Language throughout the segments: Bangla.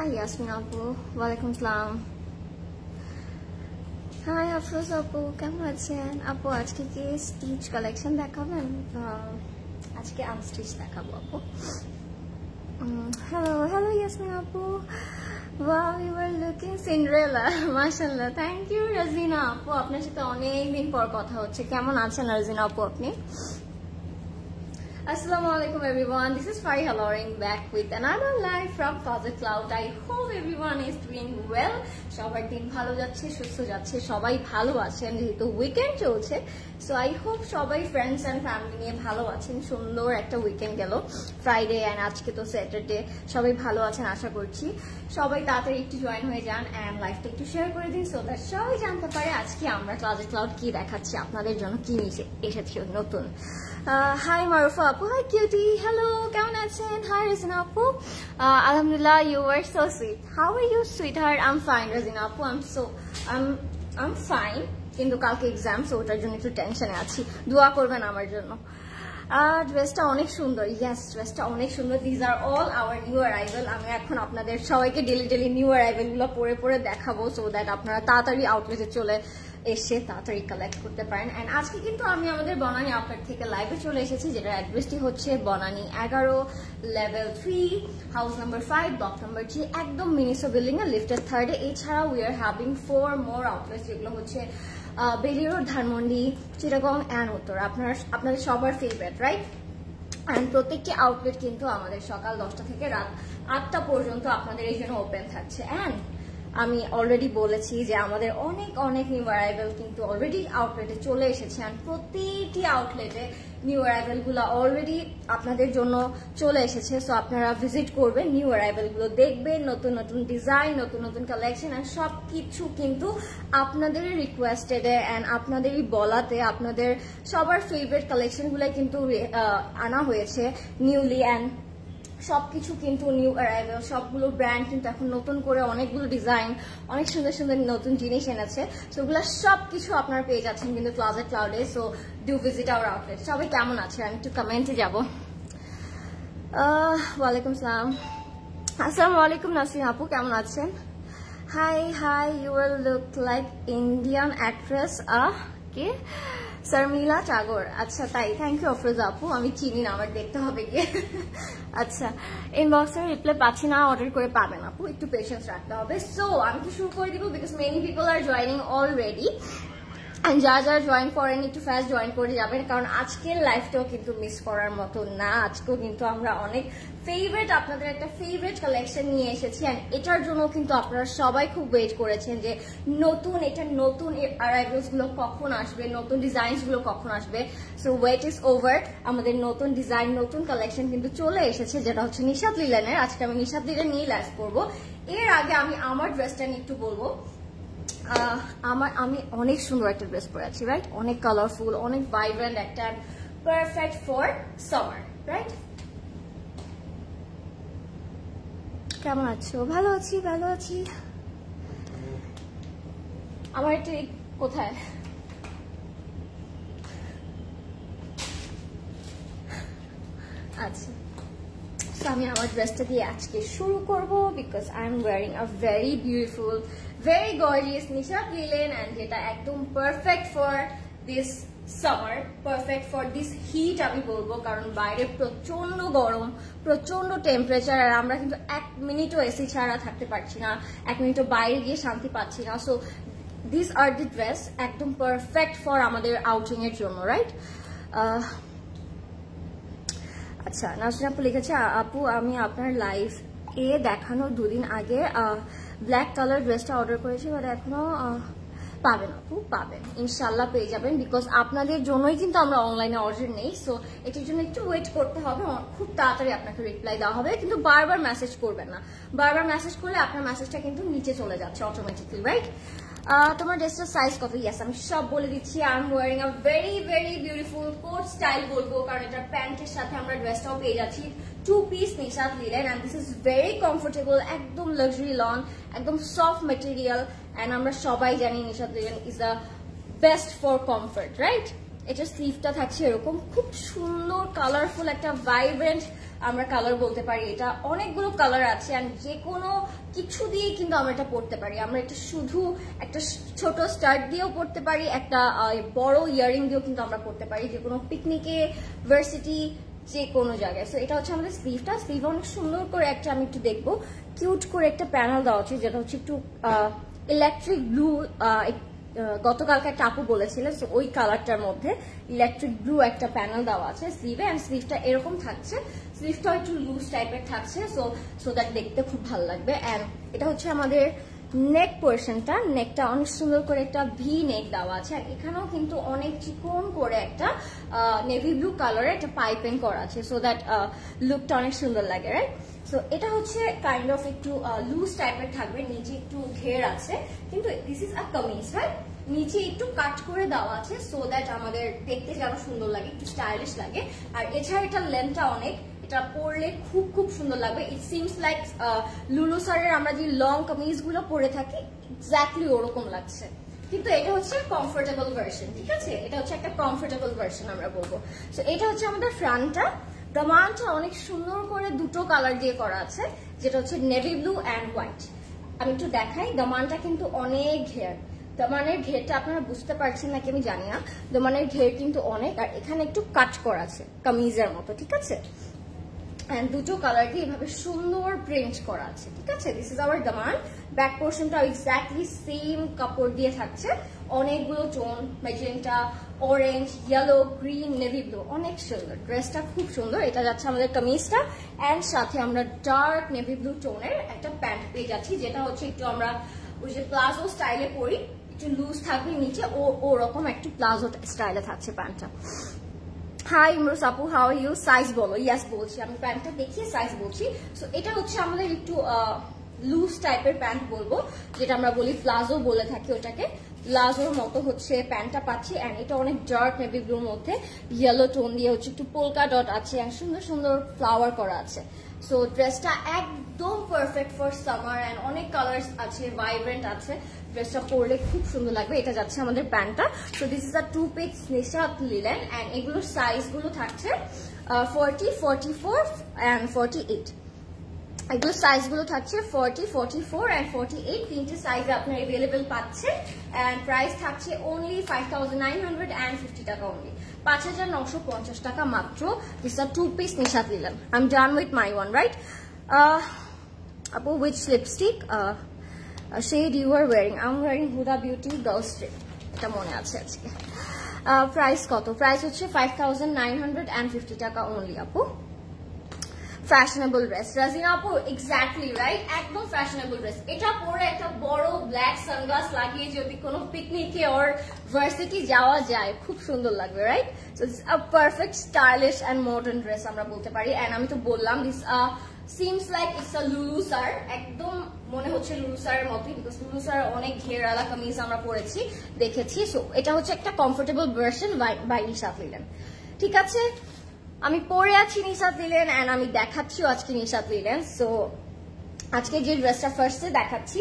হাই ইয়াসমিন আপু ওয়ালাইকুম সালাম হাই আফরোজ আপু কেমন আছেন আপু আজকে কি কালেকশন দেখাবেন আজকে আনস্টিচ দেখাবো আপু হ্যালো হ্যালো ইয়াসমিন আপু Wow, you were looking Cinderella. মাশাআল্লাহ থ্যাংক ইউ রাজিনা আপু আপনার সাথে অনেক দিন পর কথা হচ্ছে কেমন আছেন রাজিনা আপু আপনি Assalamu alaikum everyone. This is Fari Haloring back with another live from Closet Cloud. I hope everyone is doing well. সবার দিন ভালো যাচ্ছে, সুস্থ যাচ্ছে, সবাই ভালো আছেন, যেহেতু উইকেন্ড চলছে সো আই হোপ সবাই ফ্রেন্ডস অ্যান্ড ফ্যামিলি নিয়ে ভালো আছেন সুন্দর একটা উইকেন্ড গেল ফ্রাইডে অ্যান্ড আজকে তো স্যাটারডে সবাই ভালো আছেন আশা করছি সবাই তাড়াতাড়ি একটু জয়েন হয়ে যান অ্যান্ড লাইফটা একটু শেয়ার করে দিন সো দ্যাট সবাই জানতে পারে আজকে আমরা ক্লাউজেট ক্লাউড কি দেখাচ্ছি, আপনাদের জন্য কি এসেছি নতুন হাই মারুফা আপু। হাই কিউটি হ্যালো কেমন আছেন? হাই রেজিনা আপু। আলহামদুলিল্লাহ you are so sweet how are you sweetheart I'm fine Rezina আপু। I'm so um I'm fine কিন্তু কালকে এক্সাম সো ওটার জন্য একটু টেনশনে আছি। দোয়া করবেন আমার জন্য। ড্রেসটা অনেক সুন্দর। ইয়াস ড্রেসটা অনেক সুন্দর। These are all our new arrival আমি এখন আপনাদের সবাইকে ডেলি ডেলি নিউ অ্যারাইভেলগুলো পরে পরে দেখাবো সো দ্যাট আপনারা তাড়াতাড়ি আউটলেটে চলে এসে তাড়াতাড়ি কালেক্ট করতে পারেন। অ্যান্ড আজকে কিন্তু আমি আমাদের বনানী আউটলেট থেকে লাইভে চলে এসেছি, যেটার অ্যাড্রেসটি হচ্ছে বনানী এগারো level three house number five block number three একদম মিনিসো বিল্ডিং এর লিফটের থার্ডে এছাড়াও we are having four more outlet যেগুলো হচ্ছে বেলি রোড, ধানমন্ডি, চিটাগং অ্যান্ড উত্তর। আপনার, আপনাদের সবার ফেভারেট রাইট অ্যান্ড প্রত্যেকটি আউটলেট কিন্তু আমাদের সকাল দশটা থেকে রাত আটটা পর্যন্ত আপনাদের এই জন্য ওপেন থাকছে। অ্যান্ড আমি অলরেডি বলেছি যে আমাদের অনেক অনেক নিউ অ্যারাইভেল কিন্তু অলরেডি আউটলেটে চলে এসেছে অ্যান্ড প্রতিটি আউটলেটে নিউ অ্যারাইভেলগুলো অলরেডি আপনাদের জন্য চলে এসেছে। সো আপনারা ভিজিট করবেন নিউ অ্যারাইভেলগুলো দেখবেন, নতুন নতুন ডিজাইন নতুন নতুন কালেকশন অ্যান্ড সব কিছু কিন্তু আপনাদেরই রিকোয়েস্টেডে অ্যান্ড আপনাদেরই বলাতে আপনাদের সবার ফেভারিট কালেকশনগুলো কিন্তু আনা হয়েছে নিউলি অ্যান্ড সবকিছু কিন্তু নিউ অ্যারাইভেল সবগুলো ব্র্যান্ড কিন্তু এখন নতুন করে অনেকগুলো ডিজাইন অনেক সুন্দর সুন্দর নতুন জিনিস এনেছে। সো ওগুলো সব কিছু আপনার পেয়ে যাচ্ছেন কিন্তু ক্লাউজেট ক্লাউডে so do visit our outlet সবাই কেমন আছে আমি একটু কমেন্টে যাব। ওয়ালাইকুম সালাম। আসসালামু আলাইকুম নাসরিন আপু, কেমন আছেন? Hi hi you will look like Indian actress ah, কে? শর্মিলা চাগর আচ্ছা তাই। থ্যাংক ইউ অফরোজ আপু। আমি চিনি না, আমার দেখতে হবে গিয়ে। আচ্ছা ইনবক্সের রিপ্লাই পাচ্ছি না অর্ডার করে পাবেন আপু। একটু পেশেন্স রাখতে হবে। সো আমি কি শুরু করে দিব? Because many people are joining already যারা যারা জয়েন করেন, একটু ফার্স্ট জয়েন করে যাবেন, কারণ আজকের লাইফটাও কিন্তু মিস করার মতো না। আজকেও কিন্তু আমরা অনেক ফেভারেট আপনাদের একটা ফেভারেট কালেকশন নিয়ে এসেছি। অ্যান্ড এটার জন্য কিন্তু আপনারা সবাই খুব ওয়েট করেছেন যে নতুন, এটা নতুন অ্যারাইভেলসগুলো কখন আসবে, নতুন ডিজাইনসগুলো কখন আসবে। সো ওয়েট ইজ ওভার আমাদের নতুন ডিজাইন নতুন কালেকশন কিন্তু চলে এসেছে, যেটা হচ্ছে নিশাদ লিলেনের। আজকে আমি নিশাদ লিলেন নিয়ে লাইভ করব। এর আগে আমি আমার ড্রেসটা নিয়ে একটু বলব। আমার আমি অনেক সুন্দর একটা ড্রেস পরে আছি রাইট অনেক কালারফুল অনেক ভাইব্রেন্ট একটা পারফেক্ট ফর সামার রাইট কেমন আছো? ভালো আছি ভালো আছি। আমার একটু কোথায়? আচ্ছা। আমি আমার ড্রেসটা দিয়ে আজকে শুরু করব because I am wearing a very beautiful very gorgeous Nishat linen and যেটা একদম perfect for this summer perfect for this heat আমি বলব, কারণ বাইরে প্রচণ্ড গরম প্রচণ্ড টেম্পারেচার আর আমরা কিন্তু এক মিনিটও এসি ছাড়া থাকতে পারছি না, এক মিনিটও বাইরে গিয়ে শান্তি পাচ্ছি না so this are the dress একদম পারফেক্ট ফর আমাদের আউটিং এর জন্য রাইট আচ্ছা নাসরিন আপু লিখেছে আপু, আমি আপনার লাইফ এ দেখানো দুদিন আগে ব্ল্যাক কালার ড্রেসটা অর্ডার করেছি বাট এখনও পাবেন আপু পাবেন ইনশাল্লাহ পেয়ে যাবেন বিকজ আপনাদের জন্যই কিন্তু আমরা অনলাইনে অর্ডার নেই সো এটির জন্য একটু ওয়েট করতে হবে খুব তাড়াতাড়ি আপনাকে রিপ্লাই দেওয়া হবে, কিন্তু বারবার মেসেজ করবেন না। বারবার মেসেজ করলে আপনার মেসেজটা কিন্তু নিচে চলে যাচ্ছে অটোমেটিকলি রাইট তোমার ড্রেসটার সাইজ কত? ইয়াস আমি সব বলে দিচ্ছি I am wearing a very very beautiful coat style বলব, কারণ এটা প্যান্টের সাথে আমরা ড্রেসটাও পেয়ে যাচ্ছি। Two piece Nishat linen and this is very comfortable একদম লাক্সারি লন একদম সফট মেটেরিয়াল অ্যান্ড আমরা সবাই জানি Nishat linen is the best for comfort right এটার স্লিভটা থাকছে এরকম, খুব সুন্দর কালারফুল একটা ভাইব্রেন্ট আমরা কালার বলতে পারি। এটা অনেকগুলো কালার আছে অ্যান্ড যে কোনো কিছু দিয়ে কিন্তু আমরা এটা পড়তে পারি। আমরা এটা শুধু একটা ছোট স্টার্ট দিয়েও পড়তে পারি, একটা বড় ইয়ারিং দিয়েও কিন্তু আমরা পড়তে পারি। যে কোনো পিকনিকে ভার্সিটি যে কোনো জায়গায়। সো এটা হচ্ছে আমাদের স্লিভটা স্লিভ অনেক সুন্দর করে একটা আমি একটু দেখব। কিউট করে একটা প্যানেল দেওয়া আছে যেটা হচ্ছে একটু ইলেকট্রিক ব্লু গতকালকে একটা আপু বলেছিলেন সো ওই কালারটার মধ্যে ইলেকট্রিক ব্লু একটা প্যানেল দেওয়া আছে স্লিভে অ্যান্ড স্লিভটা এরকম থাকছে। স্লিভটা একটু লুজ টাইপের থাকছে সো সো দ্যাট দেখতে খুব ভালো লাগবে। অ্যান্ড এটা হচ্ছে আমাদের নেক পোর্শনটা নেকটা অনেক সুন্দর করে একটা ভি নেক দেওয়া আছে, আর এখানেও কিন্তু অনেক চিকন করে একটা নেভি ব্লু কালারের একটা পাইপিং করা আছে সো দ্যাট লুকটা অনেক সুন্দর লাগে রাইট সো এটা হচ্ছে কাইন্ড অফ একটু লুজ টাইপের থাকবে, নিচে একটু ঘের আছে, কিন্তু this is a kameez right নিচে একটু কাট করে দেওয়া আছে সো দ্যাট আমাদের দেখতে যেন সুন্দর লাগে, একটু স্টাইলিশ লাগে, আর এছাড়া এটার লেন্থটা অনেক এটা পরলে খুব খুব সুন্দর লাগবে। ইট সিমস লাইক লুলু সারের আমরা যে লং কামিজগুলো পরে থাকি এক্স্যাক্টলি ওরকম লাগছে। কিন্তু এটা হচ্ছে কমফোর্টেবল ভার্সন ঠিক আছে? এটা হচ্ছে একটা কমফোর্টেবল ভার্সন আমরা বলব। সো এটা হচ্ছে আমাদের ফ্রন্টটা। দামানটা অনেক সুন্দর করে দুটো কালার দিয়ে করা আছে, যেটা হচ্ছে নেভি ব্লু অ্যান্ড হোয়াইট আমি একটু দেখাই দামানটা কিন্তু অনেক ঘের। দমানের ঘেরটা আপনারা বুঝতে পারছেন নাকি আমি জানি না। দমানের ঘের কিন্তু অনেক, আর এখানে একটু কাট করা আছে, কামিজের মতো, ঠিক আছে? দুটো কালার দিয়ে এভাবে সুন্দর প্রিন্ট করা আছে, ঠিক আছে? দিস ইজ আওয়ার দামান ব্যাক পোর্শনটা এক্স্যাক্টলি সেম কাপড় দিয়ে থাকছে। অনেকগুলো tone magenta orange yellow green navy blue অনেক সুন্দর। ড্রেসটা খুব সুন্দর। এটা যাচ্ছে আমাদের কামিজটা। অ্যান্ড সাথে আমরা ডার্ক নেভি ব্লু টোনের একটা প্যান্ট পেয়ে যাচ্ছি, যেটা হচ্ছে একটু আমরা ওই যে প্লাজো স্টাইলে পরি। একটু লুজ থাকবে নিচে, ও ওরকম একটু প্লাজো স্টাইলে থাকছে প্যান্টটা হাই ইমরোজ আপু হাউ ইউ সাইজ বলো। ইয়াস বলছি। আমি প্যান্টটা দেখিয়ে সাইজ বলছি। সো এটা হচ্ছে আমাদের একটু লুজ টাইপের প্যান্ট বলব, যেটা আমরা বলি প্লাজো বলে থাকি ওটাকে। প্লাজোর মতো হচ্ছে প্যান্টটা পাচ্ছি অ্যান্ড এটা অনেক ডার্ক নেভি ব্লুর মধ্যে। ইয়েলো টোন দিয়ে হচ্ছে একটু পোলকা ডট আছে অ্যান্ড সুন্দর সুন্দর ফ্লাওয়ার করা আছে। সো ড্রেসটা একদম পারফেক্ট ফর সামার অ্যান্ড অনেক কালার্স আছে ভাইব্রেন্ট আছে। ড্রেসটা পরলে খুব সুন্দর লাগবে, এটা যাচ্ছে আমাদের প্যান্টটা। So this is a two piece Nishat linen and এগুলোর সাইজগুলো থাকছে forty forty four and forty eight এগুলোর সাইজগুলো থাকছে forty forty four and forty eight তিনটে সাইজ আপনার অ্যাভেলেবেল পাচ্ছে অ্যান্ড প্রাইস থাকছে only five thousand nine hundred and fifty টাকা অনলি পাঁচ হাজার নশো পঞ্চাশ টাকা মাত্র। This are two piece Nishat linen I am done with my one right আপু with lipstick shade you are wearing I am wearing Huda Beauty girl street এটা মনে আছে আজকে। প্রাইস কত? প্রাইস হচ্ছে five thousand nine hundred and fifty taka only আপু। ফ্যাশনেবল ড্রেস রাজিনা আপু এক্স্যাক্টলি রাইট একদম ফ্যাশনেবল ড্রেস এটা পরে একটা বড় ব্ল্যাক সানগ্লাস লাগিয়ে যদি কোনো পিকনিকে ওর ভার্সিটি যাওয়া যায়, খুব সুন্দর লাগবে right a perfect stylish and modern dress আমরা বলতে পারি। অ্যান্ড আমি তো বললাম this seems like it's a Lulu sir একদম মনে হচ্ছে লুলু স্যারের মতোই বিকজ লুলু স্যার অনেক ঘেরালা কামিজ আমরা পরেছি, দেখেছি। সো এটা হচ্ছে একটা comfortable version by Nishat Linen ঠিক আছে? আমি পরে আছি নিশাত লিলেন অ্যান্ড আমি দেখাচ্ছিও আজকে নিশাত লিলেন সো আজকে যে ড্রেসটা ফার্স্টে দেখাচ্ছি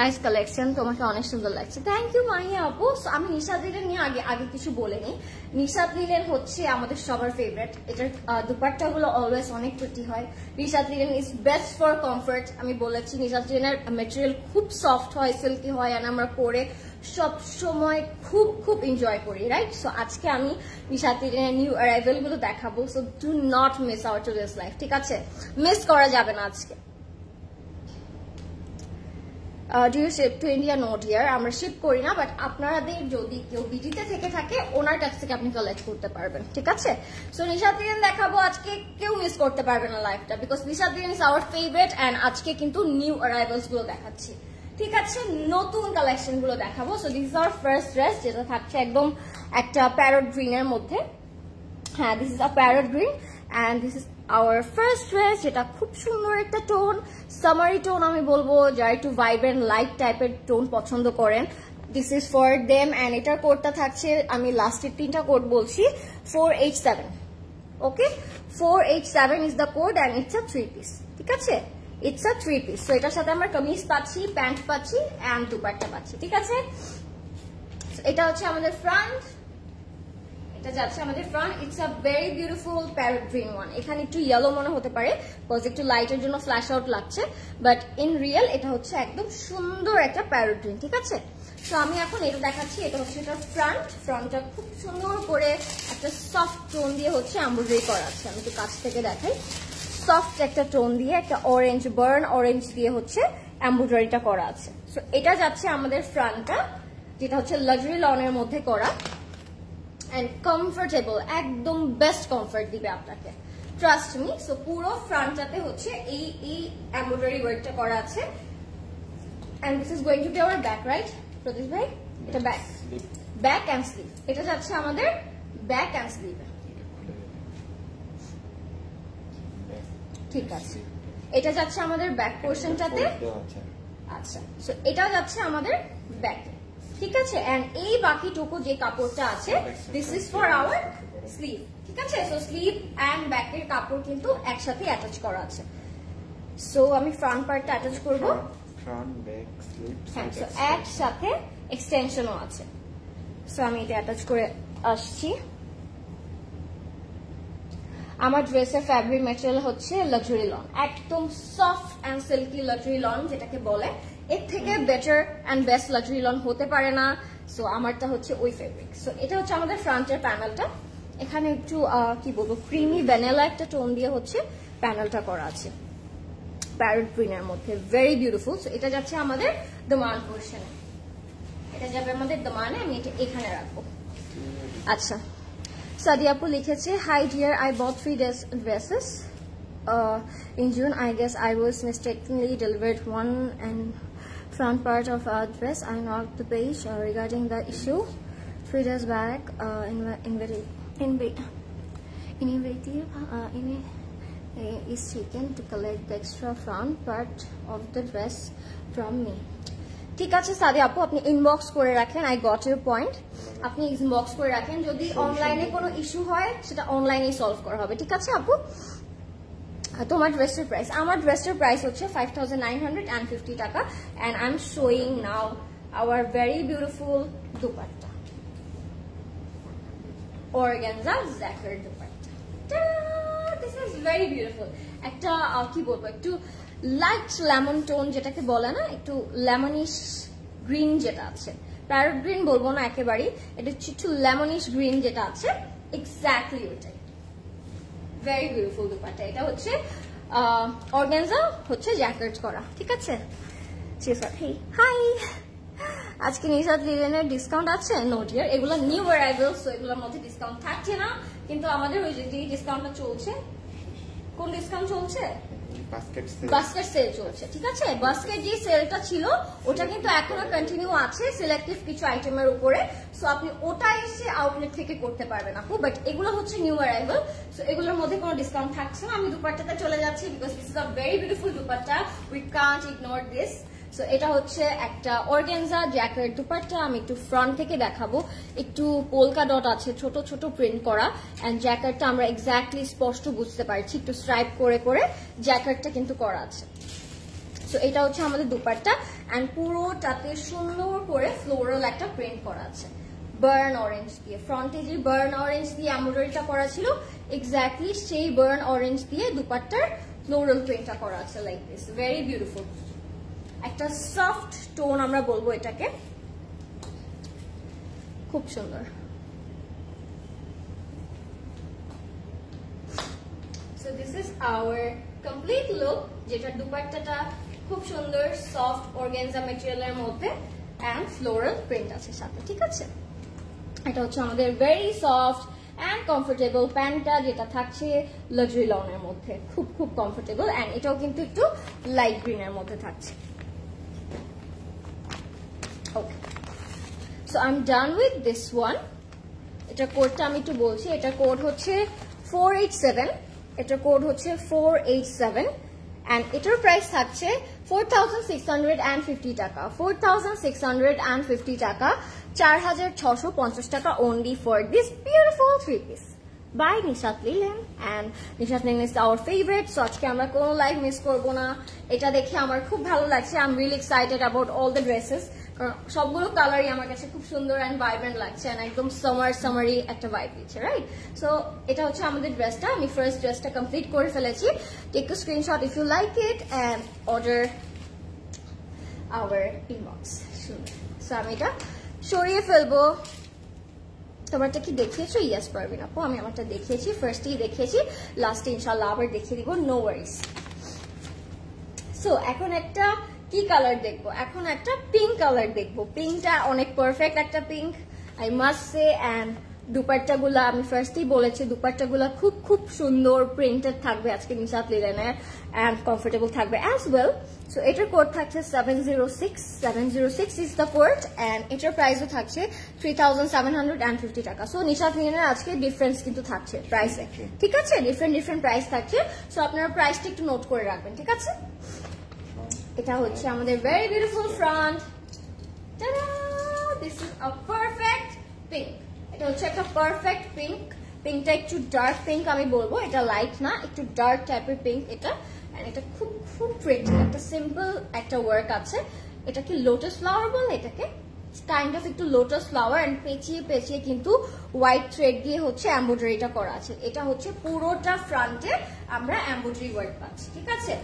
নাইস কালেকশন তোমাকে অনেক সুন্দর লাগছে। থ্যাংক ইউ মাহিয়া আপু। আমি নিশাদ লিলেন নিয়ে আগে আগে কিছু বলিনি নিশাদ লিলেন হচ্ছে আমাদের সবার ফেভারেট এটার দুপাট্টা গুলো অলওয়েজ অনেক প্রিটি হয়। Nishat linen is best for comfort আমি বলেছি নিশাদ লিলেনের মেটেরিয়াল খুব সফট হয় সিল্কি হয় আর আমরা পরে সব সময় খুব খুব এনজয় করি রাইট সো আজকে আমি লিলেনের নিউ অ্যারাইভেলগুলো দেখাবো। So do not miss out to this life ঠিক আছে? মিস করা যাবে না আজকে। Do ship to India not here আমরা শিপ করি না বাট আপনাদের যদি কেউ বিডিতে থেকে থাকে, ওনার কাছ থেকে আপনি কালেক্ট করতে পারবেন, ঠিক আছে? সো নিশাদিন দেখাবো, আজকে কেউ মিস করতে পারবে না লাইফটা বিকজ নিশাদিন ইজ আওয়ার ফেভারিট অ্যান্ড আজকে কিন্তু নিউ অ্যারাইভালসগুলো দেখাচ্ছি, ঠিক আছে? নতুন কালেকশনগুলো দেখাবো so this our first dress যেটা থাকছে একদম একটা প্যারট গ্রিনের মধ্যে। হ্যাঁ this is a parrot green and this is our first dress যেটা খুব সুন্দর একটা টোন সামারি টোন আমি বলব, যারা একটু ভাইব্রেন্ট লাইট টাইপের টোন পছন্দ করেন this is for them and এটার কোডটা থাকছে, আমি লাস্টের তিনটা কোড বলছি four seven okay four eight seven is the code and it's a three piece ঠিক আছে? ইটস আ থ্রি পিস তো এটার সাথে আমরা কামিজ পাচ্ছি, প্যান্ট পাচ্ছি অ্যান্ড দুপাট্টা পাচ্ছি, ঠিক আছে? এটা হচ্ছে আমাদের ফ্রন্ট এটা যাচ্ছে আমাদের front it's a very beautiful parrot green one এখানে একটু ইয়েলো মনে হতে পারে বিকজ একটু লাইটের জন্য ফ্ল্যাশ আউট লাগছে। বাট ইন রিয়েল এটা হচ্ছে একদম সুন্দর একটা প্যারট গ্রিন ঠিক আছে? তো আমি এখন এটা দেখাচ্ছি, এটা হচ্ছে এটা ফ্রন্ট ফ্রন্টটা খুব সুন্দর করে একটা সফট টোন দিয়ে হচ্ছে এমব্রয়ডারি করা আছে। আমি একটু কাছ থেকে দেখাই। সফট একটা টোন দিয়ে, একটা অরেঞ্জ বার্ন অরেঞ্জ দিয়ে হচ্ছে এমব্রয়ডারিটা করা আছে। সো এটা যাচ্ছে আমাদের ফ্রন্টটা যেটা হচ্ছে লাক্সারি লনের মধ্যে করা। অ্যান্ড কমফোর্টেবল একদম বেস্ট কমফোর্ট দিবে আপনাকে। ট্রাস্ট মি সো পুরো ফ্রন্টটাতে হচ্ছে এই এই এমব্রয়ডারি ওয়ার্কটা করা আছে। And this is going to be our back right Pratish ভাই? এটা ব্যাক ব্যাক অ্যান্ড স্লিভ এটা যাচ্ছে আমাদের ব্যাক অ্যান্ড স্লিভ ঠিক আছে। এটা যাচ্ছে আমাদের ব্যাক পোর্শনটাতে আচ্ছা সো এটা যাচ্ছে আমাদের ব্যাকে ঠিক আছে? এন্ড এই বাকিটুকু যে কাপড়টা আছে this is for our sleeve ঠিক আছে? সো স্লিভ এন্ড ব্যাকের কাপড় কিন্তু একসাথে অ্যাটাচ করা আছে। সো আমি ফ্রন্ট পার্টটা অ্যাটাচ করব। ফ্রন্ট ব্যাক স্লিপ হ্যাঁ সো একসাথে এক্সটেনশনও আছে। সো আমি এটা অ্যাটাচ করে আসছি। আমার ড্রেসের ফ্যাব্রিক ম্যাটেরিয়াল হচ্ছে লাক্সারি লন একদম soft and silky luxury lawn যেটাকে বলে। এর থেকে better and best luxury lawn হতে পারে না। সো আমারটা হচ্ছে ওই ফেব্রিক সো এটা হচ্ছে আমাদের ফ্রন্টের প্যানেলটা এখানে একটু কি বলব ক্রিমি ভ্যানিলা একটা টোন দিয়ে হচ্ছে প্যানেলটা করা আছে। প্যারট গ্রিনের মধ্যে। ভেরি বিউটিফুল সো এটা যাচ্ছে আমাদের দমান পোর্শনে এটা যাবে আমাদের দমানে আমি এটা এখানে রাখব। আচ্ছা। সাদিয়াপু লিখেছে hi dear I bought three dresses in June. I guess I was mistakenly delivered one and front part of our dress I knocked the page uh, regarding the issue three days back uh, in in in innovative uh, in uh, is taken to collect the extra front part of the dress from me ঠিক আছে সাদি আপু আপনি ইনবক্স করে রাখেন আই গট ইউর পয়েন্ট আপনি ইনবক্স করে রাখেন যদি অনলাইনে কোনো ইস্যু হয় সেটা অনলাইনে সলভ করা হবে ঠিক আছে আপু তোমার ড্রেসের প্রাইস আমার ড্রেসের প্রাইস হচ্ছে five thousand nine hundred fifty taka and I am showing now our very beautiful dupatta. Organza জ্যাকের dupatta. This is very beautiful একটা কি বলব, একটু লাইট লেমন টোন যেটাকে বলে না, একটু লেমনিশ গ্রিন যেটা আছে। প্যারট গ্রিন বলব না একেবারেই, এটা একটু লেমনিশ গ্রিন যেটা আছে। এক্স্যাক্টলি ওটাই। Very beautiful dupatta. এটা হচ্ছে অর্গানজা হচ্ছে জ্যাকেট করা, ঠিক আছে? হাই আজকে নিশাদ লিলেনের ডিসকাউন্ট আছে নো ডিয়ার এগুলো নিউ অ্যারাইভেল সো এগুলোর মধ্যে ডিসকাউন্ট থাকছে না, কিন্তু আমাদের ওই যে ডিসকাউন্টটা চলছে, কোন ডিসকাউন্ট চলছে? কন্টিনিউ আছে? সিলেক্টিভ কিছু আইটেমের উপরে। সো আপনি ওটা এসে আউটলেট থেকে করতে পারবেন বাট এগুলো হচ্ছে নিউ এগুলোর মধ্যে কোনো ডিসকাউন্ট থাকছে না। আমি দুপাট্টাতে চলে যাচ্ছি because this is a very beautiful dupatta. We can't ignore this so এটা হচ্ছে একটা অর্গেনজা জ্যাকেট দুপাট্টা, আমি একটু ফ্রন্ট থেকে দেখাবো। একটু পোলকা ডট আছে, ছোট ছোট প্রিন্ট করা। অ্যান্ড জ্যাকেটটা আমরা এক্স্যাক্টলি স্পষ্ট বুঝতে পারছি, একটু স্ট্রাইপ করে করে জ্যাকেটটা কিন্তু করা আছে। সো এটা হচ্ছে আমাদের দুপাট্টা। অ্যান্ড পুরোটাতে সুন্দর করে ফ্লোরাল একটা প্রিন্ট করা আছে। বার্ন অরেঞ্জ দিয়ে ফ্রন্টে যে বার্ন অরেঞ্জ দিয়ে এমব্রয়ডারিটা করা ছিল এক্স্যাক্টলি সেই বার্ন অরেঞ্জ দিয়ে দুপাট্টার ফ্লোরাল প্রিন্টটা করা আছে লাইক দিস ভেরি বিউটিফুল একটা সফট টোন আমরা বলব এটাকে। খুব সুন্দর। So this is our complete look যেটা দুপাট্টাটা খুব সুন্দর সফট অর্গেনজা মেটেরিয়ালের মধ্যে অ্যান্ড ফ্লোরাল প্রিন্ট আছে সাথে, ঠিক আছে? এটা হচ্ছে আমাদের ভেরি সফট অ্যান্ড কমফোর্টেবল প্যান্টটা যেটা থাকছে লাক্সারি লনের মধ্যে। খুব খুব কমফোর্টেবল অ্যান্ড এটাও কিন্তু একটু লাইট গ্রিনের মধ্যে থাকছে okay so I am done with this one এটা কোডটা আমি একটু বলছি, এটা কোড হচ্ছে ফোর এইট সেভেন এটা কোড হচ্ছে ফোর এইট সেভেন অ্যান্ড এটার প্রাইস থাকছে four thousand six hundred and fifty taka. Four thousand six hundred and fifty taka, চার হাজার ছশো পঞ্চাশ টাকা only for this beautiful three piece by Nishat Linen and Nishat Linen is our favourite so আজকে আমরা কোনো লাইভ মিস করব না। এটা দেখে আমার খুব ভালো লাগছে। I am really excited about all the dresses সবগুলো কালারই আমার কাছে খুব সুন্দর অ্যান্ড ভাইব্রেন্ট লাগছে অ্যান্ড একদম সামার সামারি একটা ভাইব দিচ্ছে রাইট সো এটা হচ্ছে আমাদের ড্রেসটা আমি ফার্স্ট ড্রেসটা কমপ্লিট করে ফেলেছি। Take to screenshot if you like it and order our inbox so আমি এটা সরিয়ে ফেলব। তোমারটা কি দেখিয়েছো? ইয়াস পারবিন আপু, আমি আমারটা দেখিয়েছি। ফার্স্টেই দেখিয়েছি। লাস্টে ইনশাল্লাহ আবার দেখিয়ে দিব। নো ওয়ারিস সো এখন একটা কি কালার দেখব? এখন একটা পিঙ্ক কালার দেখব। পিঙ্কটা অনেক পারফেক্ট একটা pink I must say and dupatta গুলা আমি ফার্স্টেই বলেছি দুপাট্টা গুলা খুব খুব সুন্দর প্রিন্টেড থাকবে আজকে নিশাত লিলেনের অ্যান্ড কমফোর্টেবল থাকবে অ্যাজ ওয়েল সো এটার কোড থাকছে seven zero six seven zero six is the code and এটার প্রাইসও থাকছে three thousand seven hundred and fifty taka. So Nishat লিলেনের আজকে ডিফারেন্স কিন্তু থাকছে প্রাইসে ঠিক আছে? ডিফারেন্ট ডিফারেন্ট প্রাইস থাকছে। সো আপনারা প্রাইসটা একটু নোট করে রাখবেন ঠিক আছে? এটা হচ্ছে আমাদের very beautiful front this is a perfect pink এটা হচ্ছে একটা পারফেক্ট পিঙ্ক পিঙ্কটা একটু ডার্ক পিঙ্ক আমি বলব। এটা লাইট না, একটু ডার্ক টাইপের পিঙ্ক এটা। এটা খুব খুব প্রিটি একটা সিম্পল একটা ওয়ার্ক আছে। এটা কি লোটাস ফ্লাওয়ার বলে, এটাকে কাইন্ড অফ একটু লোটাস ফ্লাওয়ার এন্ড পেঁচিয়ে পেঁচিয়ে কিন্তু হোয়াইট থ্রেড দিয়ে হচ্ছে এম্ব্রয়ডারিটা করা আছে। এটা হচ্ছে পুরোটা ফ্রন্টে আমরা এম্ব্রয়ডারি ওয়ার্ক পাচ্ছি, ঠিক আছে?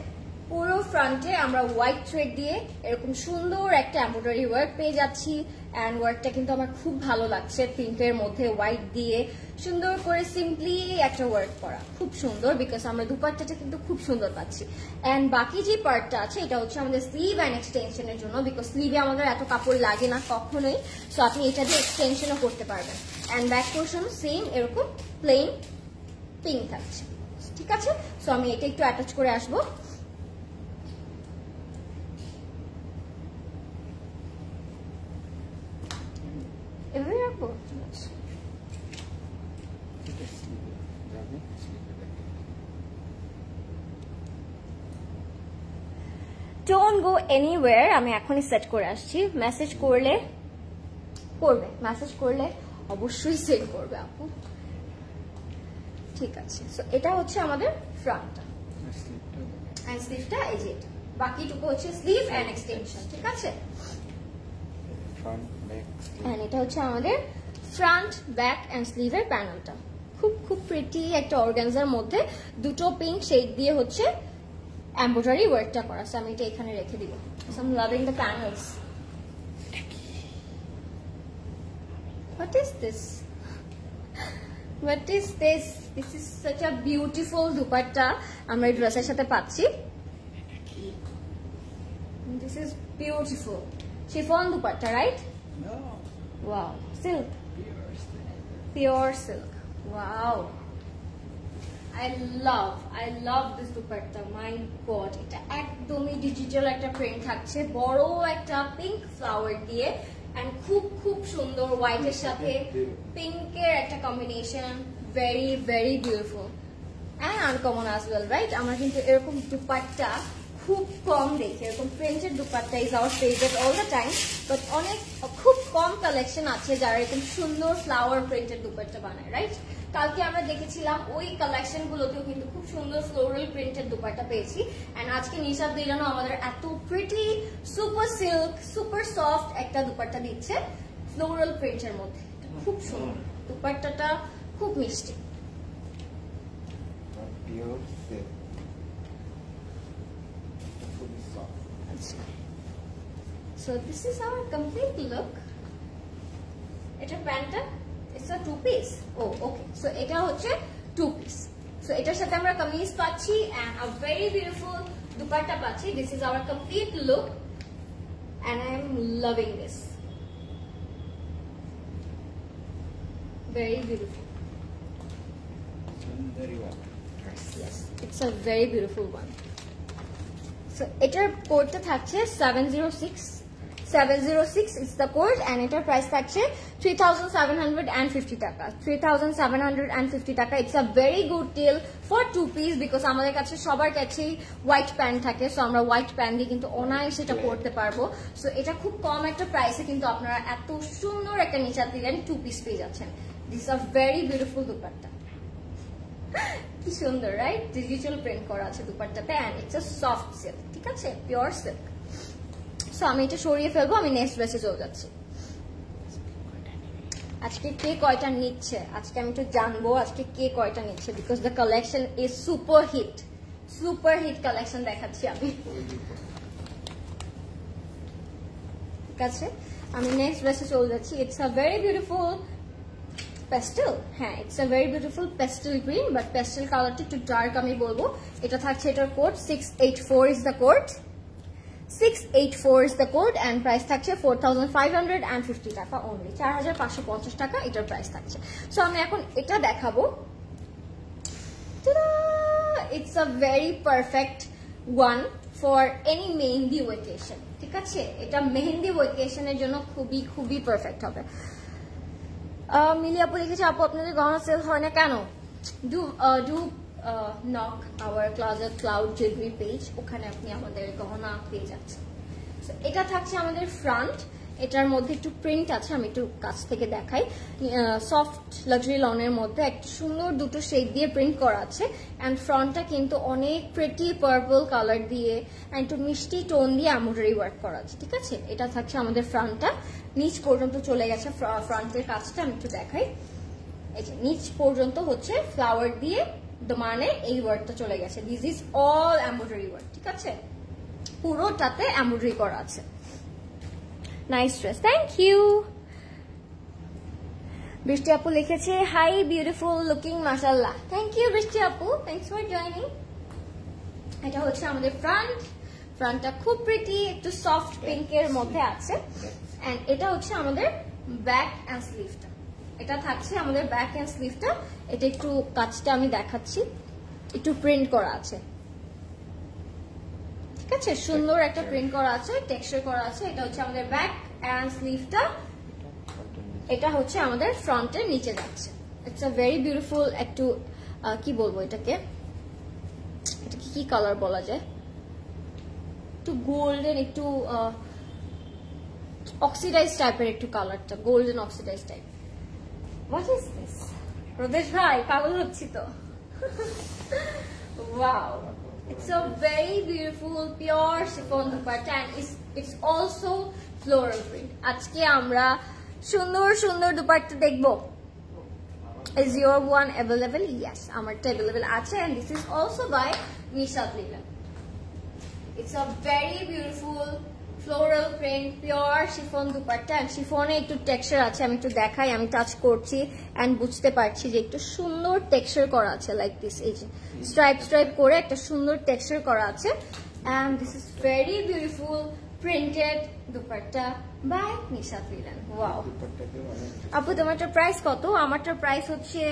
পুরো ফ্রন্টে আমরা হোয়াইট থ্রেড দিয়ে এরকম সুন্দর একটা এম্ব্রয়ডারি ওয়ার্ক পেয়ে যাচ্ছি। অ্যান্ড ওয়ার্কটা কিন্তু আমার খুব ভালো লাগছে পিঙ্কের মধ্যে হোয়াইট দিয়ে। সুন্দর করে সিম্পলি একটা ওয়ার্ক করা। খুব সুন্দর বিকজ আমরা দুপাট্টাটা কিন্তু খুব সুন্দর পাচ্ছি। অ্যান্ড বাকি যে পার্টটা আছে, এটা হচ্ছে আমাদের স্লিভ অ্যান্ড এক্সটেনশনের জন্য বিকজ স্লিভে আমাদের এত কাপড় লাগে না কখনোই। সো আপনি এটা দিয়ে এক্সটেনশনও করতে পারবেন। অ্যান্ড ব্যাক পোর্শন সেম এরকম প্লেন পিঙ্ক থাকছে। ঠিক আছে? সো আমি এটা একটু অ্যাটাচ করে আসব। এভাবে রাখব? ডোন্ট গো এনিওয়ার আমি এখনই সেট করে আসছি। মেসেজ করলে করবে। মেসেজ করলে অবশ্যই সেট করবে আপু। ঠিক আছে। সো এটা হচ্ছে আমাদের ফ্রন্টটা অ্যান্ড স্লিভটা এই বাকিটুকু হচ্ছে স্লিভ অ্যান্ড এক্সটেনশন ঠিক আছে? ফ্রন্ট অ্যান্ড এটা হচ্ছে আমাদের ফ্রন্ট ব্যাক অ্যান্ড স্লিভের প্যানেলটা খুব খুব প্রিটি একটা অর্গানজার মধ্যে দুটো পিঙ্ক শেড দিয়ে হচ্ছে এম্ব্রয়ডারি ওয়ার্কটা করা। So আমি এটা এখানে রেখে দিব। Some loving the panels what is this what is this this is such a beautiful dupatta আমরা এই ড্রেসের সাথে পাচ্ছি। This is beautiful chiffon dupatta right No, Wow. Silk. pure slip. Pure silk. Wow. I love, I love this dupatta. এটা একদমই ডিজিটাল একটা প্রিন্ট থাকছে বড় একটা পিঙ্ক ফ্লাওয়ার দিয়ে এন্ড খুব খুব সুন্দর হোয়াইটের সাথে পিঙ্কের একটা combination very very beautiful and uncommon as well right আমরা কিন্তু এরকম দুপাট্টা খুব কম দেখি। এরকম printed dupatta is our favourite all the time but অনেক, খুব কম কালেকশন আছে যারা এরকম সুন্দর ফ্লাওয়ার প্রিন্টেড দুপাট্টা বানায় রাইট কালকে আমরা দেখেছিলাম ওই কালেকশন গুলোতেও কিন্তু খুব সুন্দর ফ্লোরাল প্রিন্টেড দুপাট্টা পেয়েছি। অ্যান্ড আজকে নিশাদ দিলানো আমাদের এত pretty super silk super soft একটা দুপাট্টা দিচ্ছে ফ্লোরাল প্রিন্টের মধ্যে। খুব সুন্দর। দুপাট্টাটা খুব মিষ্টি Not pure silk. এটা খুবই soft. So this is our complete look. এটা প্যান্টটা it's a two piece oh okay so এটা হচ্ছে টু পিস সো এটার সাথে আমরা কামিজ পাচ্ছি and a very beautiful dupatta পাচ্ছি। This is our complete look and I am loving this very beautiful Sundari one. Yes, it's a very beautiful one. So এটার কোডটা থাকছে 706 706 is the code and এটার প্রাইস থাকছে 3750 টাকা। 3750 টাকা it's a very good deal for two piece because আমাদের কাছে সবার কাছেই হোয়াইট প্যান্ট থাকে সো আমরা হোয়াইট প্যান্ট দিয়ে কিন্তু অনায়াসে এটা পরতে পারব। সো এটা খুব কম একটা প্রাইসে কিন্তু আপনারা এত সুন্দর একটা নিচা দিলেন টু পিস পেয়ে যাচ্ছেন। This are very beautiful dupatta. কি সুন্দর রাইট ডিজিটাল প্রিন্ট করা আছে দুপাট্টাতে and it's a soft silk ঠিক আছে? পিওর সিল্ক সো আমি এটা সরিয়ে ফেলব, আমি নেক্সট ড্রেসে চলে যাচ্ছি। আজকে কে কয়টা নিচ্ছে? আজকে আমি একটু জানব, আজকে কে কয়টা নিচ্ছে? Because the collection is super hit super hit collection দেখাচ্ছি আমি। ঠিক আছে? আমি নেক্সট ড্রেসে চলে যাচ্ছি। It's a very beautiful pastel হ্যাঁ it's a very beautiful pastel green but pastel কালারটা একটু ডার্ক আমি বলব। এটা থাকছে এটার code six eight four is the code six eight four is the code and price থাকছে four thousand five hundred and fifty taka পাঁচশো পঞ্চাশ টাকা এটার প্রাইস থাকছে। সো আমি এখন এটা দেখাবো। It's a very perfect one for any mehndi occasion ঠিক আছে? এটা মেহেন্দি ওয়েকেশনের জন্য খুবই খুবই পারফেক্ট হবে। আহ, মিলি আপু লিখেছে আপু আপনাদের গহনা সেল হয় না কেন? Do do knock our closer cloud jewellery page ওখানে আপনি আমাদের গহনা পেয়ে যাচ্ছেন। এটা থাকছে আমাদের ফ্রন্ট এটার মধ্যে একটু প্রিন্ট আছে, আমি একটু কাছ থেকে দেখাই। সফট লাক্সারি লনের মধ্যে একটা সুন্দর দুটো শেড দিয়ে প্রিন্ট করা আছে অ্যান্ড ফ্রন্টটা কিন্তু অনেক প্রেটি পার্পল কালার দিয়ে একটু মিষ্টি টোন দিয়ে এমব্রয়ডারি ওয়ার্ক করা আছে, ঠিক আছে? এটা থাকছে আমাদের ফ্রন্টটা নিচ পর্যন্ত চলে গেছে ফ্রন্টের কাজটা, আমি একটু দেখাই। এই যে, নিচ পর্যন্ত হচ্ছে ফ্লাওয়ার দিয়ে মানে এই ওয়ার্ডটা চলে গেছে। This is all embroidery word ঠিক আছে? পুরোটাতে এমব্রয়ডারি করা আছে। Nice dress thank you Brishti আপু লিখেছে হাই বিউটিফুল লুকিং মাসাল্লাহ থ্যাংক ইউ বৃষ্টি আপু থ্যাংকস ফর জয়নিং এটা হচ্ছে আমাদের ফ্রন্ট ফ্রন্টটা খুব প্রিটি একটু সফট পিঙ্কের মধ্যে আছে। এন্ড এটা হচ্ছে আমাদের ব্যাক অ্যান্ড স্লিভটা এটা থাকছে আমাদের ব্যাক অ্যান্ড স্লিভটা এটা একটু কাজটা আমি দেখাচ্ছি। একটু প্রিন্ট করা আছে। ঠিক আছে? সুন্দর একটা প্রিন্ট করা আছে টেক্সচার করা আছে। এটা হচ্ছে আমাদের ব্যাক অ্যান্ড স্লিভটা এটা হচ্ছে আমাদের ফ্রন্টের নিচে যাচ্ছে। ইটস আ ভেরি বিউটিফুল একটু কি বলব এটাকে? এটাকে কি কালার বলা যায়? একটু গোল্ডেন একটু অক্সিডাইজ টাইপের একটু কালারটা golden oxidise type what is this Rodesh ভাই পাগল হচ্ছি তো wow It's a very beautiful pure chiffon dupatta and it's, it's also floral print. আজকে আমরা সুন্দর সুন্দর দুপাট্টা দেখব Is your one available? Yes, আমারটা available আছে and this is also by Nishat Leela. It's a very beautiful floral print, pure chiffon dupatta and শিফনে একটু টেক্সচার আছে আমি একটু দেখাই আমি টাচ করছি and বুঝতে পারছি যে একটু সুন্দর টেক্সচার করা আছে লাইক দিস এই যে স্ট্রাইপ স্ট্রাইপ করে একটা সুন্দর টেক্সচার করা আছে and this is very beautiful printed dupatta by Nishat Linen wow আপু তোমারটার প্রাইস কত? আমারটার প্রাইস হচ্ছে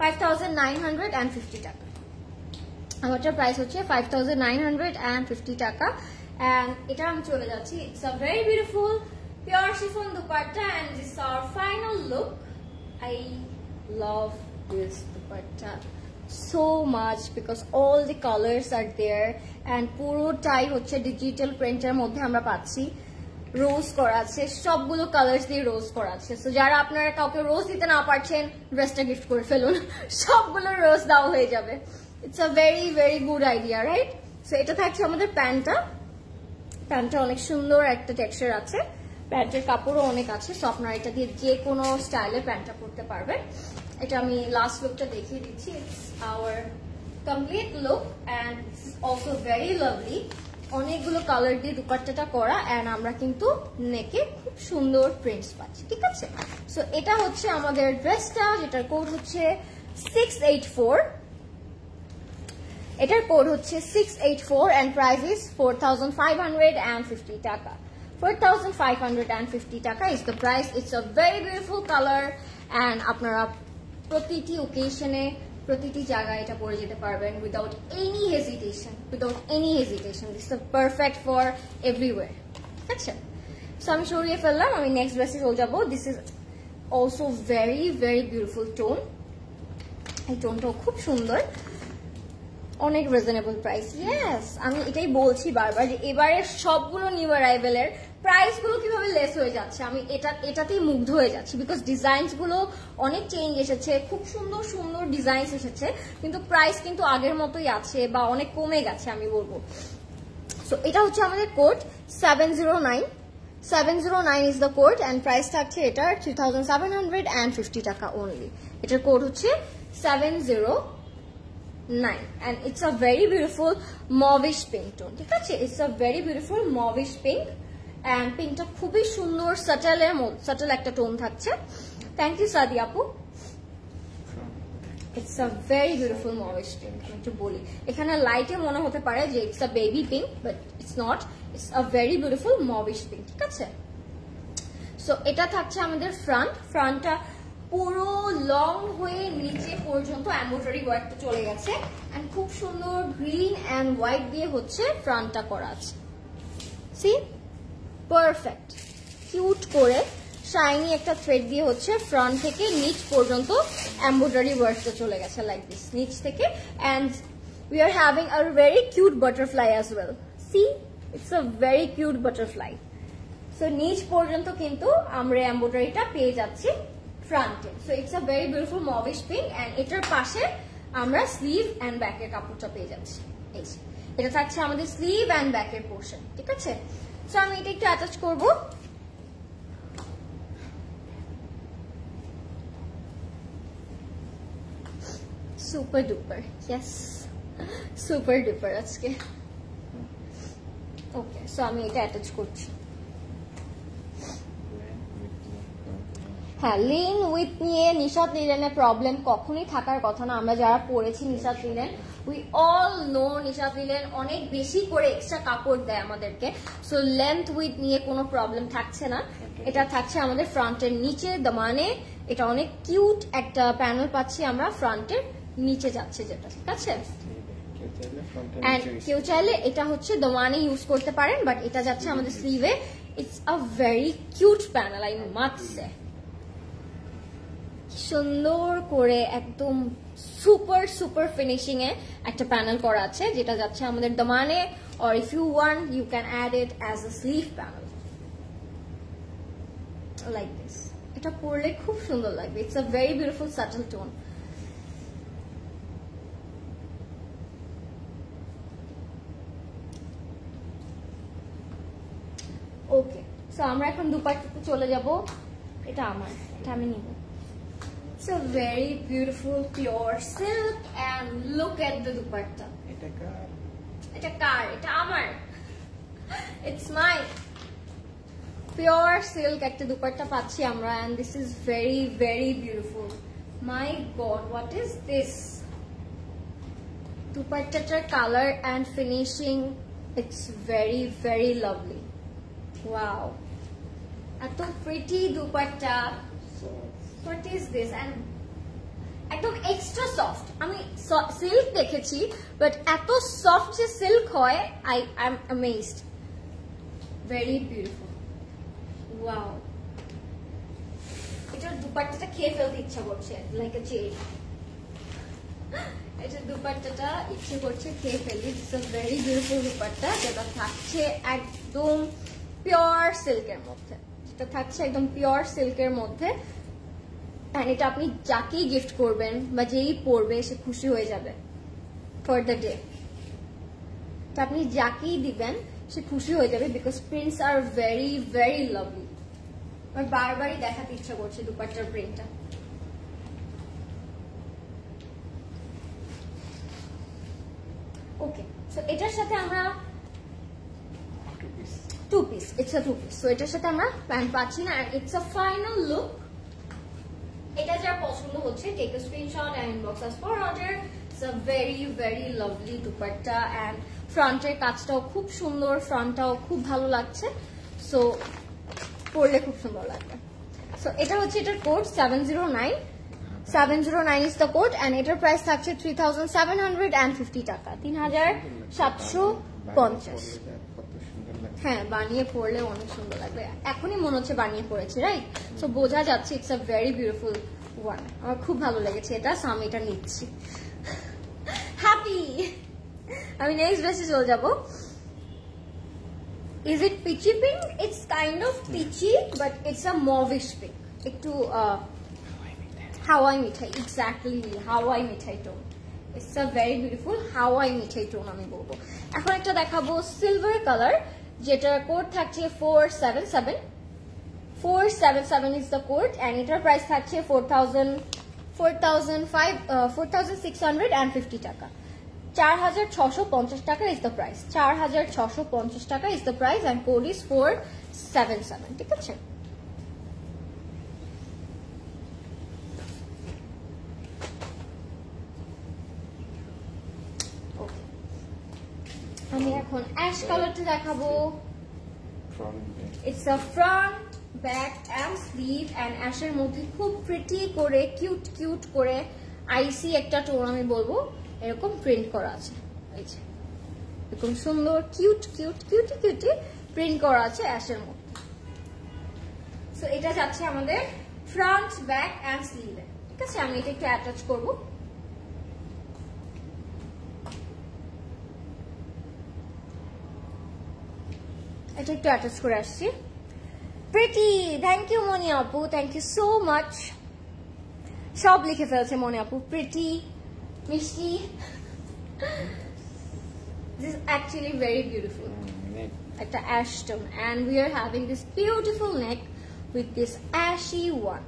five thousand nine hundred and fifty taka. আমারটার price হচ্ছে five thousand nine hundred and fifty taka. And এটা আমি চলে যাচ্ছি। It's a very beautiful pure chiffon dupatta and this our final look I love this dupatta so much because all the colors are there and পুরোটাই হচ্ছে ডিজিটাল প্রিন্টের মধ্যে আমরা পাচ্ছি। রোজ করা আছে, সবগুলো কালার্স দিয়ে রোজ করা আছে। সো যারা আপনারা কাউকে রোজ দিতে না পারছেন ড্রেসটা গিফট করে ফেলুন। সবগুলো রোজ দেওয়া হয়ে যাবে। It's a very very good idea right so এটা থাকছে আমাদের প্যান্টটা। প্যান্টটা অনেক সুন্দর একটা টেক্সচার আছে। প্যান্টের কাপড়ও অনেক আছে সো আপনারা এটা দিয়ে যে কোনো স্টাইলে প্যান্টটা পরতে পারবেন এটা আমি লাস্ট লুকটা দেখিয়ে দিচ্ছি। Our complete look and also very lovely অনেকগুলো কালার দিয়ে দুপাট্টাটা করা অ্যান্ড আমরা কিন্তু নেকে খুব সুন্দর প্রিন্টস পাচ্ছি, ঠিক আছে? সো এটা হচ্ছে আমাদের ড্রেসটা যেটার কোড হচ্ছে সিক্স এইট ফোর এটার কোড হচ্ছে six eight four and price is four fifty taka. Four thousand five hundred and fifty taka is the price it's a very beautiful colour and আপনারা প্রতিটি ওকেশনে প্রতিটি জায়গায় এটা পরে যেতে পারবেন without any hesitation without any hesitation this perfect for everywhere ঠিক আছে সো আমি সরিয়ে ফেললাম, আমি নেক্সট ড্রেসে চলে যাব। This is also very very beautiful tone এই টোনটাও খুব সুন্দর। অনেক রিজনেবল প্রাইস ইয়েস আমি এটাই বলছি বারবার যে এবারে সবগুলো নিউ অ্যারাইভেলের প্রাইসগুলো কীভাবে লেস হয়ে যাচ্ছে? আমি এটা, এটাতেই মুগ্ধ হয়ে যাচ্ছি বিকজ ডিজাইনসগুলো অনেক চেঞ্জ এসেছে, খুব সুন্দর সুন্দর ডিজাইনস এসেছে, কিন্তু প্রাইস কিন্তু আগের মতোই আছে বা অনেক কমে গেছে আমি বলব। সো এটা হচ্ছে আমাদের code seven zero nine seven zero nine is the code and price থাকছে এটার three thousand seven hundred and fifty taka only এটার কোড হচ্ছে seven zero nine and it's a very beautiful mauvish pink tone ঠিক আছে? It's a very beautiful mauvish pink and পিঙ্কটা খুবই সুন্দর সাটেলের সাটেল একটা টোন থাকছে। থ্যাংক ইউ সাদি আপু। It's a very beautiful mauvish pink আমি একটু বলি। এখানে লাইটে মনে হতে পারে যে it's a baby pink but it's not it's a very beautiful mauvish pink ঠিক আছে? সো এটা থাকছে আমাদের ফ্রন্ট ফ্রন্টটা পুরো লং হয়ে নিচে পর্যন্ত এম্ব্রয়ডারি ওয়ার্কটা চলে গেছে। এন্ড খুব সুন্দর গ্রিন এন্ড হোয়াইট দিয়ে হচ্ছে ফ্রন্টটা করা আছে। সি পারফেক্ট কিউট করে শাইনি একটা থ্রেড দিয়ে হচ্ছে ফ্রন্ট থেকে নিচ পর্যন্ত এম্ব্রয়ডারি ওয়ার্কটা চলে গেছে লাইক দিস নিচ থেকে। And we are having a very cute butterfly as well see it's a very cute butterfly so নিচ পর্যন্ত কিন্তু আমরা এম্ব্রয়ডারিটা পেয়ে যাচ্ছি। ফ্রন্টে so it's a very beautiful mauvish pink and এটার পাশে আমরা স্লিভ অ্যান্ড ব্যাকের কাপড়টা পেয়ে যাচ্ছি। এই এটা থাকছে আমাদের স্লিভ অ্যান্ড ব্যাকের পোর্শন ঠিক আছে? সো আমি এটা একটু অ্যাটাচ করব। Super duper yes super duper আজকে। ওকে সো আমি এটা অ্যাটাচ করছি। হ্যাঁ লিন উইথ নিয়ে নিশাত লিলেনের প্রবলেম কখনোই থাকার কথা না। আমরা যারা পড়েছি Nishat linen we all know Nishat linen অনেক বেশি করে এক্সট্রা কাপড় দেয় আমাদেরকে। সো লেন্থ উইথ নিয়ে কোনো প্রবলেম থাকছে না। এটা থাকছে আমাদের ফ্রন্টের নিচে মানে এটা অনেক কিউট একটা প্যানেল পাচ্ছি আমরা ফ্রন্টের নিচে যাচ্ছে যেটা ঠিক আছে? অ্যান্ড কেউ চাইলে এটা হচ্ছে দোমানে ইউজ করতে পারেন বাট এটা যাচ্ছে আমাদের স্লিভে it's a very cute panel I must say সুন্দর করে একদম সুপার সুপার ফিনিশিং এ একটা প্যানেল করা আছে, যেটা যাচ্ছে আমাদের দমানে or if you want you can add it as a sleeve panel like this এটা পরলে খুব সুন্দর লাগবে। It's a very beautiful subtle tone okay so আমরা এখন দুপাট্টাতে চলে যাব। এটা আমার। এটা আমি নিব। It's a very beautiful pure silk and look at the dupatta. এটা কার এটা কার এটা আমার ইটস মাই পিওর সিল্ক একটা দুপাট্টা পাচ্ছি আমরা and this is very very beautiful my god what is this দুপাট্টাটার colour and finishing it's very very lovely wow এত pretty dupatta what is this and একদম এক্সট্রা সফট আমি সিল্ক দেখেছি বাট এত সফট যে সিল্ক হয় I I am amazed very beautiful wow এটার দুপাট্টাটা খেয়ে ফেলতে ইচ্ছা করছে লাইক এ দুপাট্টাটা ইচ্ছে করছে খেয়ে ফেলি। It's a very beautiful dupatta যেটা থাকছে একদম পিওর সিল্কের মধ্যে। যেটা থাকছে একদম পিওর সিল্কের মধ্যে। অ্যান্ড এটা আপনি যাকেই গিফট করবেন বা যেই পরবে সে খুশি হয়ে যাবে ফর দ্য ডে তা আপনি যাকেই দিবেন সে খুশি হয়ে যাবে because prints are very very lovely আমার বারবারই দেখাতে ইচ্ছা করছে দুপাট্টার প্রিন্টটা ওকে সো এটার সাথে আমরা two piece two piece it's a two piece so এটার সাথে আমরা প্যান্ট পাচ্ছি না ইটস আ ফাইনাল লুক এটা যার পছন্দ হচ্ছে take a screenshot and inbox us for order it's a very very lovely dupatta and ফ্রন্টের কাজটাও খুব সুন্দর, ফ্রন্টটাও খুব ভালো লাগছে। সো পরলে খুব সুন্দর লাগবে। সো এটা হচ্ছে এটার code seven zero nine seven zero nine is the code and এটার প্রাইস থাকছে three thousand seven hundred and fifty টাকা। তিন হাজার সাতশো পঞ্চাশ। হ্যাঁ বানিয়ে পড়লে অনেক সুন্দর লাগবে। এখনই মনে হচ্ছে বানিয়ে পড়েছে রাইট সো বোঝা যাচ্ছে it's a very beautiful one আমার খুব ভালো লেগেছে এটা আমি এটা নিচ্ছি। হ্যাপি আমি নেক্সট ড্রেসে চলে যাব। Is it peachy pink it's kind of peachy but it's a mauvish pink একটু হাওয়াই মিঠাই এক্স্যাক্টলি হাওয়াই মিঠাই tone it's a very beautiful হাওয়াই মিঠাই টোন আমি বলব। এখন একটা দেখাবো সিলভার কালার যেটার কোড থাকছে four seven seven four seven seven is the code and এটার প্রাইস থাকছে four thousand four thousand five four thousand six hundred and fifty টাকা। চার হাজার ছশো পঞ্চাশ টাকা ইজ দ্য প্রাইস চার হাজার ছশো পঞ্চাশ টাকা is the price and code is four seven seven ঠিক আছে? আমি এখন অ্যাশ কালারটা দেখাবো। It's a front back and sleeve and অ্যাশের মধ্যে খুব প্রিটি করে কিউট কিউট করে আইসি একটা টোন আমি বলব। এরকম প্রিন্ট করা আছে। এই যে। এরকম সুন্দর cute cute cutie cutie print করা আছে অ্যাশের মধ্যে। সো এটা যাচ্ছে আমাদের ফ্রন্ট ব্যাক অ্যান্ড স্লিভে ঠিক আছে? আমি এটা একটু অ্যাটাচ করব। এটা একটু অ্যাটাচ করে আসছি। প্রিটি থ্যাংক ইউ মনি আপু থ্যাংক ইউ সো মাচ সব লিখে ফেলছে মনি আপু প্রিটি মিষ্টি। This actually very beautiful Mm, neck. একটা ash tone and we are having this beautiful neck with this ashy one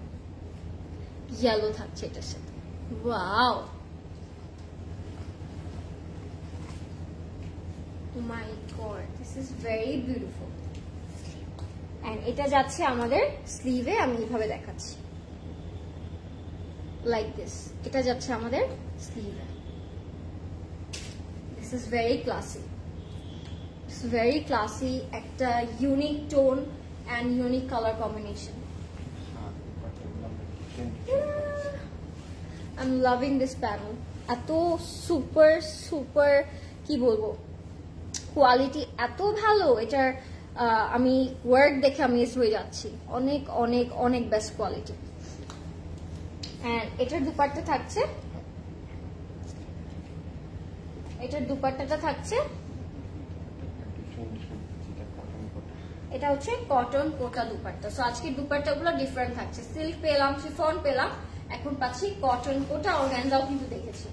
yellow থাকছে এটার সাথে। Wow oh my god this is very beautiful and এটা যাচ্ছে আমাদের স্লিভে আমি এইভাবে দেখাচ্ছি লাইক দিস এটা যাচ্ছে আমাদের স্লিভে this is very classy It's very classy, একটা unique color combination. হাত, পাটা, লম্বা, print. I'm loving this panel. এত সুপার সুপার কি বলব কোয়ালিটি এত ভালো, এটার আমি ওয়ার্ক দেখে আমিজ হয়ে যাচ্ছি। অনেক অনেক অনেক বেস্ট কোয়ালিটি এটার দুপাট্টা থাকছে, এটার দুপাট্টাটা থাকছে। এটা হচ্ছে কটন কোটা দুপাট্টা। সো আজকে দুপাট্টাগুলো ডিফারেন্ট থাকছে। সিল্ক পেলাম শিফন পেলাম, এখন পাচ্ছি কটন কোটা অর্গানজাও কিন্তু দেখেছি।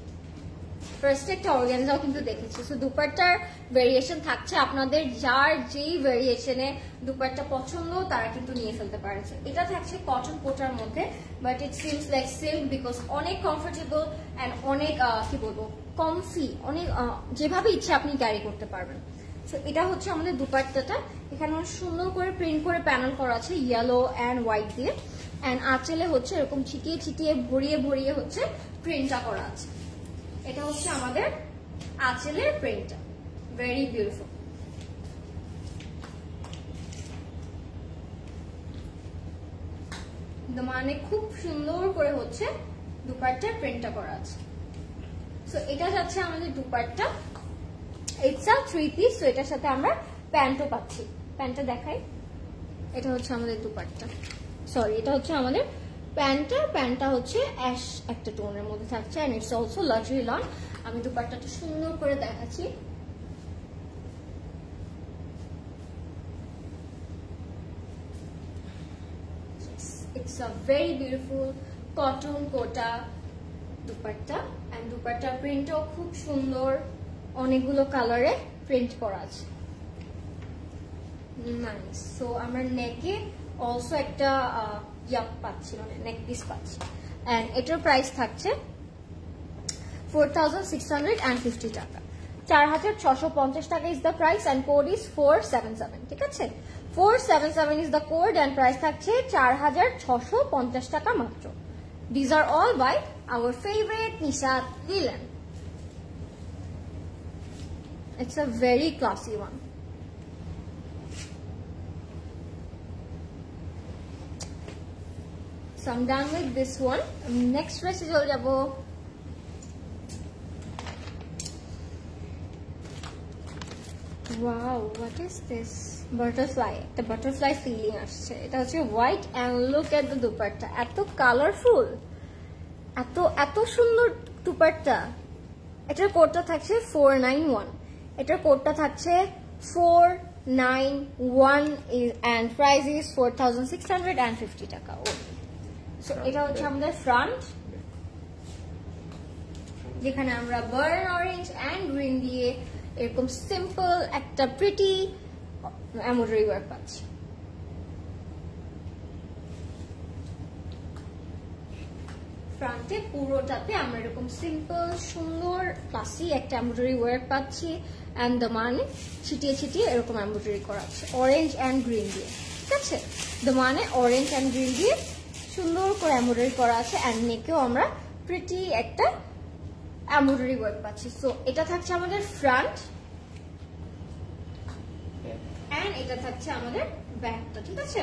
ফার্স্ট একটা অর্গানজাও কিন্তু দেখেছি। সো দুপাট্টার ভেরিয়েশন থাকছে আপনাদের। যার যেই ভেরিয়েশনে দুপাট্টা পছন্দ, তারা কিন্তু নিয়ে ফেলতে পারেন এটা থাকছে কটন কোটার মধ্যে but it seems like silk because অনেক কমফোর্টেবল অ্যান্ড অনেক কি বলব কমফি অনেক যেভাবে ইচ্ছে আপনি ক্যারি করতে পারবেন। সো এটা হচ্ছে আমাদের দুপাট্টাটা। এখানে সুন্দর করে প্রিন্ট করে প্যানেল করা আছে ইয়েলো অ্যান্ড হোয়াইট দিয়ে। অ্যান্ড আঁচলে হচ্ছে এরকম ছিটিয়ে ছিটিয়ে, ভরিয়ে ভরিয়ে হচ্ছে প্রিন্টটা করা আছে। এটা হচ্ছে আমাদের আঁচলের প্রিন্টটা ভেরি বিউটিফুল মানে খুব সুন্দর করে হচ্ছে দুপাট্টার প্রিন্টটা করা আছে। সো এটা যাচ্ছে আমাদের dupatta. It's a three piece তো এটার সাথে আমরা প্যান্টও পাচ্ছি। প্যান্টটা দেখাই। এটা হচ্ছে আমাদের দুপাট্টা। সরি এটা হচ্ছে আমাদের প্যান্টটা প্যান্টটা হচ্ছে অ্যাশ একটা টোনের মধ্যে থাকছে and it's also luxury lawn আমি দুপাট্টাটা সুন্দর করে দেখাচ্ছি। It's a very beautiful cotton Kota dupatta and dupatta প্রিন্টও খুব সুন্দর। অনেকগুলো কালারে প্রিন্ট করা আছে। নাইস সো আমরা নেকে অলসো একটা ইয়াক পাচ্ছি মানে নেক পিস পাচ্ছি অ্যান্ড এটার প্রাইস থাকছে ফোর টাকা। চার হাজার ছশো পঞ্চাশ টাকা is the price and code is four seven seven ঠিক আছে? Four seven seven is the code and price থাকছে চার হাজার ছশো পঞ্চাশ টাকা মাত্র। These are all by our favourite Nishat linen It's a very classy one. So I'm done with this one. Next dress is চলে যাব Wow, what is this? Butterfly. একটা butterfly feeling আসছে। এটা হচ্ছে white and look at the dupatta. এত কালারফুল এত এত সুন্দর দুপাট্টা। এটার কোডটা থাকছে ফোর নাইন ওয়ান এটার কোডটা থাকছে four nine one and price is four thousand six hundred and fifty টাকা। ও সো এটা হচ্ছে আমাদের ফ্রন্ট যেখানে আমরা বার্ন অরেঞ্জ অ্যান্ড গ্রিন দিয়ে এরকম সিম্পল একটা প্রিটি এমব্রয়ডারি ওয়ার্ক পাচ্ছি। ফ্রন্টে পুরোটাতে আমরা এরকম সিম্পল সুন্দর ক্লাসি একটা এমব্রয়ডারি ওয়ার্ক পাচ্ছি অ্যান্ড দ্য মানে ছিটিয়ে ছিটিয়ে এরকম এমব্রয়ডারি করা আছে অরেঞ্জ অ্যান্ড গ্রিন দিয়ে। ঠিক আছে? দ্য মানে অরেঞ্জ অ্যান্ড গ্রিন দিয়ে সুন্দর করে এমব্রয়ডারি করা আছে অ্যান্ড নেকেও আমরা প্রিটি একটা এমব্রয়ডারি ওয়ার্ক পাচ্ছি। সো এটা থাকছে আমাদের ফ্রন্ট অ্যান্ড এটা থাকছে আমাদের ব্যাগটা ঠিক আছে?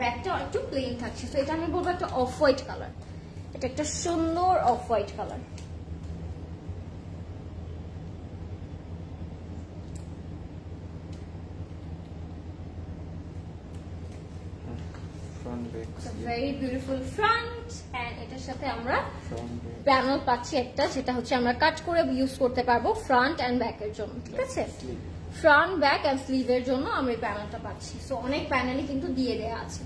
ব্যাকটা একটু প্লেন থাকছে। তো এটা আমি বলব একটা অফ হোয়াইট কালার এটা একটা সুন্দর off white colour very beautiful front and এটার সাথে আমরা প্যানেল পাচ্ছি একটা যেটা হচ্ছে আমরা কাট করে ইউজ করতে পারব ফ্রন্ট অ্যান্ড ব্যাকের জন্য ঠিক আছে? ফ্রন্ট ব্যাক অ্যান্ড স্লিভের জন্য আমরা এই প্যানেলটা পাচ্ছি। সো অনেক প্যানেলই কিন্তু দিয়ে দেয়া আছে।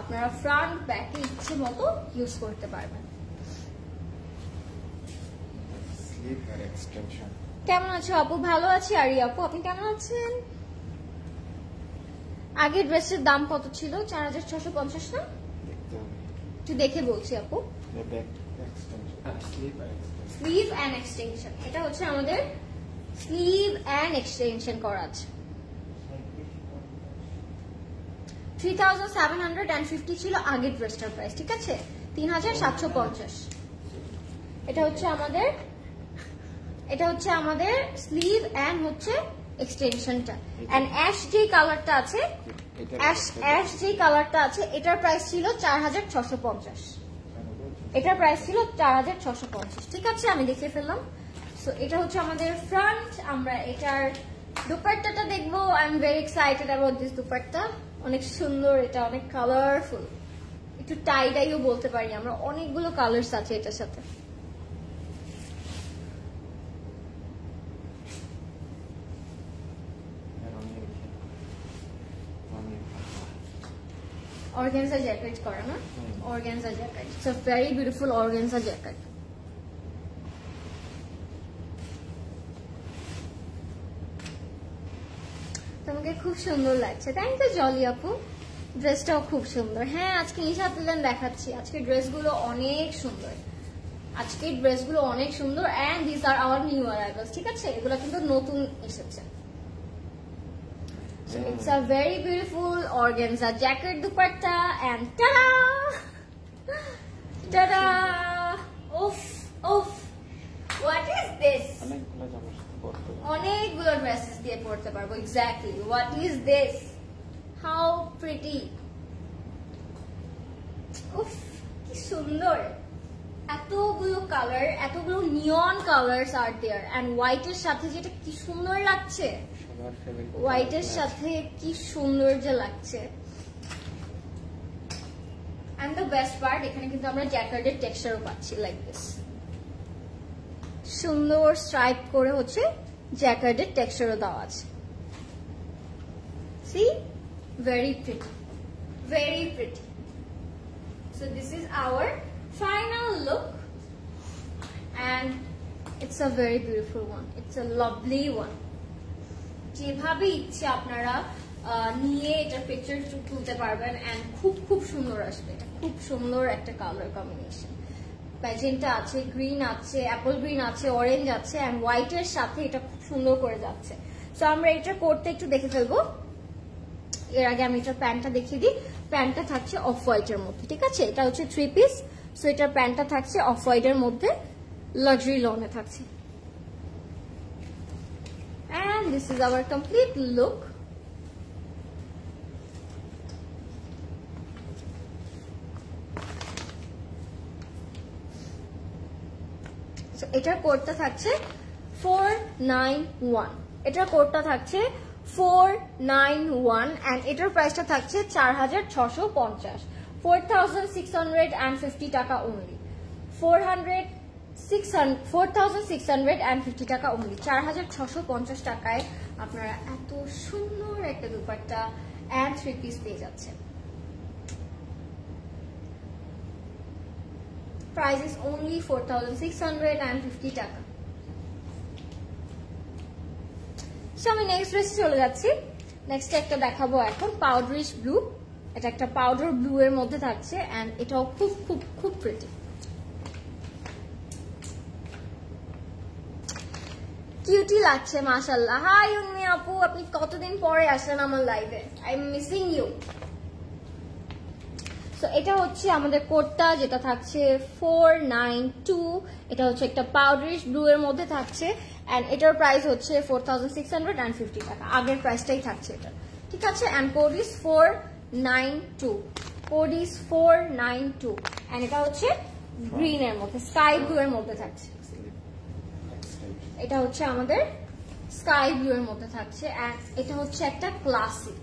আপনারা ফ্রন্ট ব্যাকে ইচ্ছে মতো ইউজ করতে পারবেন। কেমন আছো আপু? ভালো আছি। আরি আপু আপনি কেমন আছেন? আগের ড্রেসের দাম কত ছিল? চার হাজার ছশো পঞ্চাশ না? একটু দেখে বলছি আপু। স্লিভ অ্যান্ড এক্সটেনশন এটা হচ্ছে আমাদের স্লিভ অ্যান্ড এক্সটেনশন করা আছে। Three thousand seven hundred and fifty ছিল আগের ড্রেসটার প্রাইস ঠিক আছে? তিন হাজার সাতশো পঞ্চাশ। এটা হচ্ছে আমাদের, এটা হচ্ছে আমাদের স্লিভ অ্যান্ড হচ্ছে এক্সটেনশনটা অ্যান্ড অ্যাশ যে কালারটা আছে অ্যাশ অ্যাশ যে কালারটা আছে এটার প্রাইস ছিল চার হাজার ছশো পঞ্চাশ। এটার প্রাইস ছিল চার হাজার ছশো পঞ্চাশ। ঠিক আছে আমি দেখে ফেললাম। সো এটা হচ্ছে আমাদের ফ্রন্ট আমরা এটার দুপাট্টাটা দেখব। I am very excited about this dupatta. অনেক সুন্দর এটা অনেক কালারফুল একটু টাই ডাইও বলতে পারি আমরা। অনেকগুলো কালার্স আছে এটার সাথে আর অনেক অনেক অর্গানজা জ্যাকেট করা না হুম। Organza jacket it's a very beautiful organza jacket তোমাকে খুব সুন্দর লাগছে থ্যাংক ইউ জলি আপু ড্রেসটাও খুব সুন্দর হ্যাঁ আজকে নিশা তুলেন দেখাচ্ছি আজকে ড্রেসগুলো অনেক সুন্দর আজকের ড্রেসগুলো অনেক সুন্দর and this are our new arrivals ঠিক আছে এগুলো কিন্তু নতুন এসেছে So it's a very beautiful organza jacket dupatta and ta-da! Ta-da! Oof! Oof! What is this? অনেকগুলো ড্রেসেস দিয়ে পড়তে পারব exactly what is this how pretty উফ কি সুন্দর এতগুলো কালার এতগুলো নিয়ন কালার্স আর দেয়ার এন্ড হোয়াইটের সাথে যেটা কি সুন্দর লাগছে হোয়াইটের সাথে কি সুন্দর যে লাগছে? এন্ড দ্য বেস্ট পার্ট এখানে কিন্তু আমরা জ্যাকার্ডের টেক্সচারও পাচ্ছি লাইক দিস সুন্দর স্ট্রাইপ করে হচ্ছে জ্যাকার্ডের টেক্সচারও দেওয়া আছে। See very pretty very pretty so this is our final look and it's a very beautiful one. It's a lovely one. যেভাবে ইচ্ছে আপনারা নিয়ে এটা পিকচার তুলতে পারবেন অ্যান্ড খুব খুব সুন্দর আসবে। এটা খুব সুন্দর একটা কালার কম্বিনেশন প্যাজেন্টটা আছে গ্রিন আছে অ্যাপল গ্রিন আছে অরেঞ্জ আছে অ্যান্ড হোয়াইটের সাথে এটা খুব সুন্দর করে যাচ্ছে। সো আমরা এটা করতে একটু দেখে ফেলব। এর আগে আমি এটার প্যান্টটা দেখিয়ে দিই। প্যান্টটা থাকছে অফ হোয়াইটের মধ্যে, ঠিক আছে? এটা হচ্ছে থ্রি পিস সো এটার প্যান্টটা থাকছে অফ হোয়াইটের মধ্যে। লাক্সারি লনে থাকছে। And this is our complete look. So, এটার কোডটা থাকছে ফোর নাইন ওয়ান এটার কোডটা থাকছে ফোর নাইন ওয়ান অ্যান্ড এটার প্রাইসটা থাকছে চার হাজার ছশো পঞ্চাশ। Four thousand six hundred and fifty টাকা only four hundred six four thousand six hundred and fifty টাকা অনলি চার হাজার ছশো পঞ্চাশ টাকায় আপনারা এত সুন্দর একটা দুপাট্টা অ্যান্ড থ্রি পিস পেয়ে যাচ্ছেন। Price is only four thousand six hundred and fifty টাকা। So, আমি নেক্সট ড্রেসে চলে যাচ্ছি। নেক্সট একটা দেখাবো এখন পাউডারিশ ব্লু এটা একটা পাউডার ব্লু এর মধ্যে থাকছে অ্যান্ড এটাও খুব খুব খুব প্রিটি কিউটি লাগছে মাশাল্লাহ হাই উন্মি আপু, আপনি কতদিন পরে আসলেন আমার লাইভে I am missing you so এটা হচ্ছে আমাদের কোটটা, যেটা থাকছে ফোর নাইন টু এটা হচ্ছে একটা পাউডারিশ ব্লু এর মধ্যে থাকছে। অ্যান্ড এটার প্রাইস হচ্ছে four thousand six hundred and fifty টাকা। আগের প্রাইসটাই থাকছে এটা। ঠিক আছে? And code is four nine two code is four nine two and এটা হচ্ছে গ্রিন এর মধ্যে স্কাই ব্লু এর মধ্যে থাকছে। এটা হচ্ছে আমাদের স্কাই ব্লু এর মধ্যে থাকছে এটা হচ্ছে একটা ক্লাসিক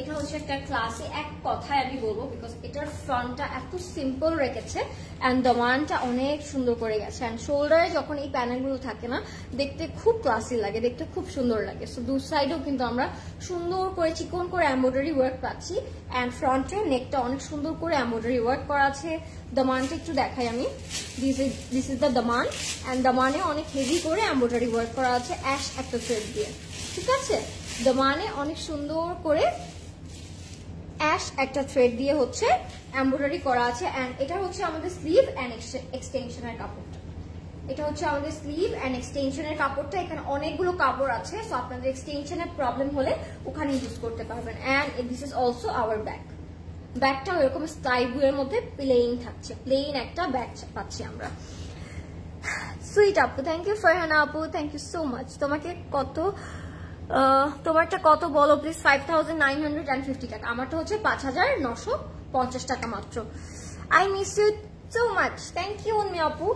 এটা হচ্ছে একটা ক্লাসে এক কথায় আমি বলব বিকজ এটার ফ্রন্টটা এত সিম্পল রেখেছে অ্যান্ড দমানটা অনেক সুন্দর করে গেছে অ্যান্ড শোল্ডারে যখন এই প্যানেলগুলো থাকে না, দেখতে খুব ক্লাসি লাগে, দেখতে খুব সুন্দর লাগে। সো দু সাইডেও কিন্তু আমরা সুন্দর করে চিকন করে এম্ব্রয়ডারি ওয়ার্ক পাচ্ছি অ্যান্ড ফ্রন্টে নেকটা অনেক সুন্দর করে এম্ব্রয়ডারি ওয়ার্ক করা আছে। দমানটা একটু দেখাই আমি। This is this is the দমান and দমানে অনেক হেভি করে এম্ব্রয়ডারি ওয়ার্ক করা আছে অ্যাশ একটা থ্রেড দিয়ে। ঠিক আছে? দমানে অনেক সুন্দর করে অ্যাশ একটা থ্রেড দিয়ে হচ্ছে এমব্রয়ডারি করা আছে অ্যান্ড এটা হচ্ছে আমাদের স্লিভ অ্যান্ড এক্সটেনশনের কাপড়টা। এটা হচ্ছে আমাদের স্লিভ অ্যান্ড এক্সটেনশনের কাপড়টা। এখানে অনেকগুলো কাপড় আছে সো আপনাদের এক্সটেনশনের প্রবলেম হলে ওখানে ইউজ করতে পারবেন। And this is also our bag ব্যাগটাও এরকম স্কাই ব্লু এর মধ্যে প্লেন থাকছে। প্লেন একটা ব্যাগ পাচ্ছি আমরা। সুইট আপু থ্যাংক ইউ ফরহানা আপু থ্যাংক ইউ সো মাচ তোমাকে কত তোমারটা কত বলো please five thousand nine hundred and fifty টাকা। আমারটা হচ্ছে পাঁচ হাজার নশো পঞ্চাশ টাকা মাত্র। I miss you so much thank you Unmi আপু।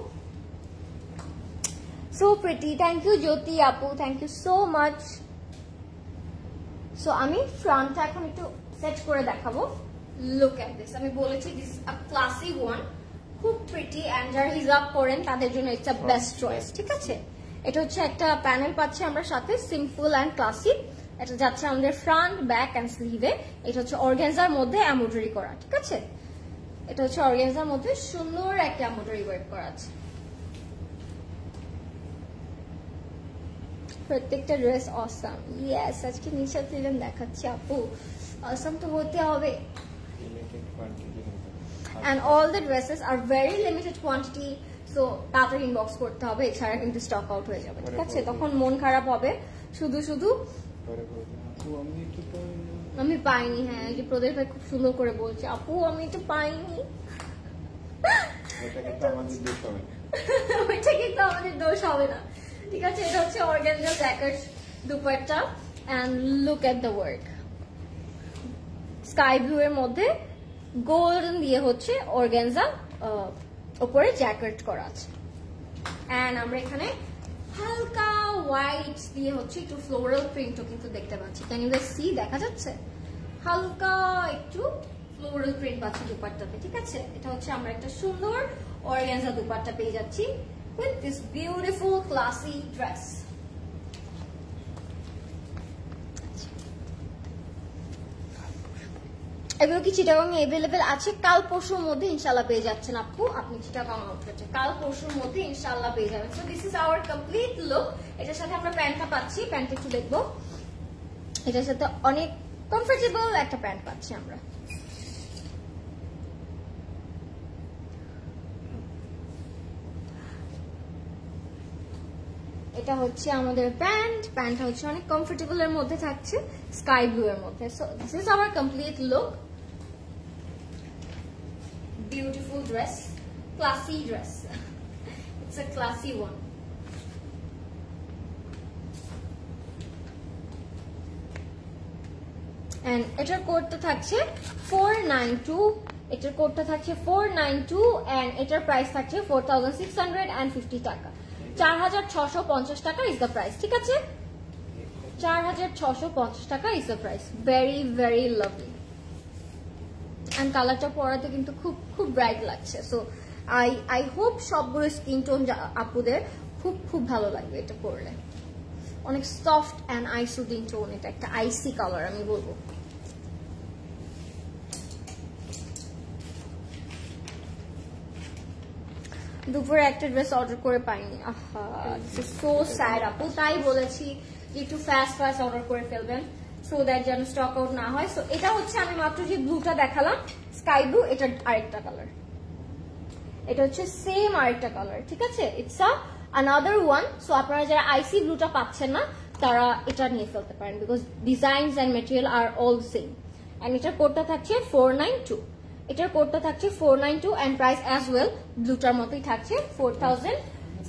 So pretty thank you Jyoti আপু। Thank you so much so আমি ফ্রন্টটা এখন একটু সেট করে দেখাবো। লুক অ্যাট দিস আমি বলেছি দিস আ ক্লাসি ওয়ান খুব প্রিটি অ্যান্ড যারা হিজাব করেন, তাদের জন্য ইটস আ বেস্ট চয়েস ঠিক আছে? এটা হচ্ছে একটা প্যানেল পাচ্ছি আমরা সাথে সিম্পল অ্যান্ড ক্লাসিক এটা যাচ্ছে আমাদের ফ্রন্ট ব্যাক অ্যান্ড স্লিভে এটা হচ্ছে অর্গেনজার মধ্যে এমব্রয়ডারি করা ঠিক আছে? এটা হচ্ছে অর্গেনজার মধ্যে সুন্দর একটা এমব্রয়ডারি ওয়ার্ক করা আছে। প্রত্যেকটা ড্রেস অসাম ইয়েস আজকে নিশা ফিল্ম দেখাচ্ছি আপু। অসাম তো হতে হবে। And all the dresses are very limited quantity so তাড়াতাড়ি ইনবক্স করতে হবে এছাড়া কিন্তু স্টক আউট হয়ে যাবে ঠিক আছে? তখন মন খারাপ হবে শুধু শুধু আমি পাইনি হ্যাঁ এই যে প্রদেশ ভাই খুব সুন্দর করে বলছে আপু আমি এটা পাইনি। ওইটা কিন্তু আমাদের দোষ হবে। না। ঠিক আছে এটা হচ্ছে dupatta and look at the work sky blue এর মধ্যে গোল্ডেন দিয়ে হচ্ছে অর্গানজা উপরে জ্যাকেট করা আছে। আমরা এখানে হালকা হোয়াইট দিয়ে হচ্ছে একটু ফ্লোরাল প্রিন্টও কিন্তু দেখতে পাচ্ছি। ক্যান ইউ সি দেখা যাচ্ছে? হালকা একটু ফ্লোরাল প্রিন্ট পাচ্ছি দুপাট্টাতে, ঠিক আছে? এটা হচ্ছে আমরা একটা সুন্দর অর্গানজা দুপাট্টা পেয়ে যাচ্ছি with this beautiful classy dress এগুলো কি চিটাগাং এভেলেবেল আছে? কাল পরশুর মধ্যে ইনশাল্লাহ পেয়ে যাচ্ছেন আপু। আপনি চিটাগাং আউটলেটে কাল পরশুর মধ্যে ইনশাল্লাহ পেয়ে যাবেন। So this is our complete look এটার সাথে আমরা প্যান্টটা পাচ্ছি। প্যান্ট একটু দেখব। এটার সাথে অনেক কমফোর্টেবল একটা প্যান্ট পাচ্ছি আমরা। এটা হচ্ছে আমাদের প্যান্ট। প্যান্টটা হচ্ছে অনেক কমফোর্টেবল এর মধ্যে থাকছে। স্কাই ব্লু এর মধ্যে। So this is our complete look beautiful dress, classy dress. It's a classy one. And এটার কোডটা থাকছে 492 এটার কোডটা থাকছে 492 and এটার প্রাইস থাকছে 4650 টাকা। 4650 টাকা ইজ দ্য প্রাইস ঠিক আছে? 4650 টাকা is the price very very lovely and কালারটা পরাতে কিন্তু খুব খুব ব্রাইট লাগছে। সো আই আই হোপ সবগুলো স্কিন টোন আপুদের খুব খুব ভালো লাগবে এটা পরলে। অনেক সফট অ্যান্ড আইসুদিং টোন এটা একটা আইসি কালার আমি বলব। দুপুরে একটা ড্রেস অর্ডার করে পাইনি। আহা সো স্যাড আপু। তাই বলেছি, একটু ফাস্ট ফাস্ট অর্ডার করে ফেলবেন। সো দ্যাট যেন স্টক আউট না হয়। সো এটা হচ্ছে আমি মাত্র যে ব্লুটা দেখালাম স্কাই ব্লু এটা আরেকটা কালার এটা হচ্ছে সেম আরেকটা কালার ঠিক আছে? It's a another one so আপনারা যারা আইসি ব্লুটা পাচ্ছেন না, তারা এটা নিয়ে ফেলতে পারেন because designs and material are all same and এটার কোডটা থাকছে ফোর নাইন টু এটার কোডটা থাকছে four nine two and price as well ব্লুটার মতোই থাকছে four thousand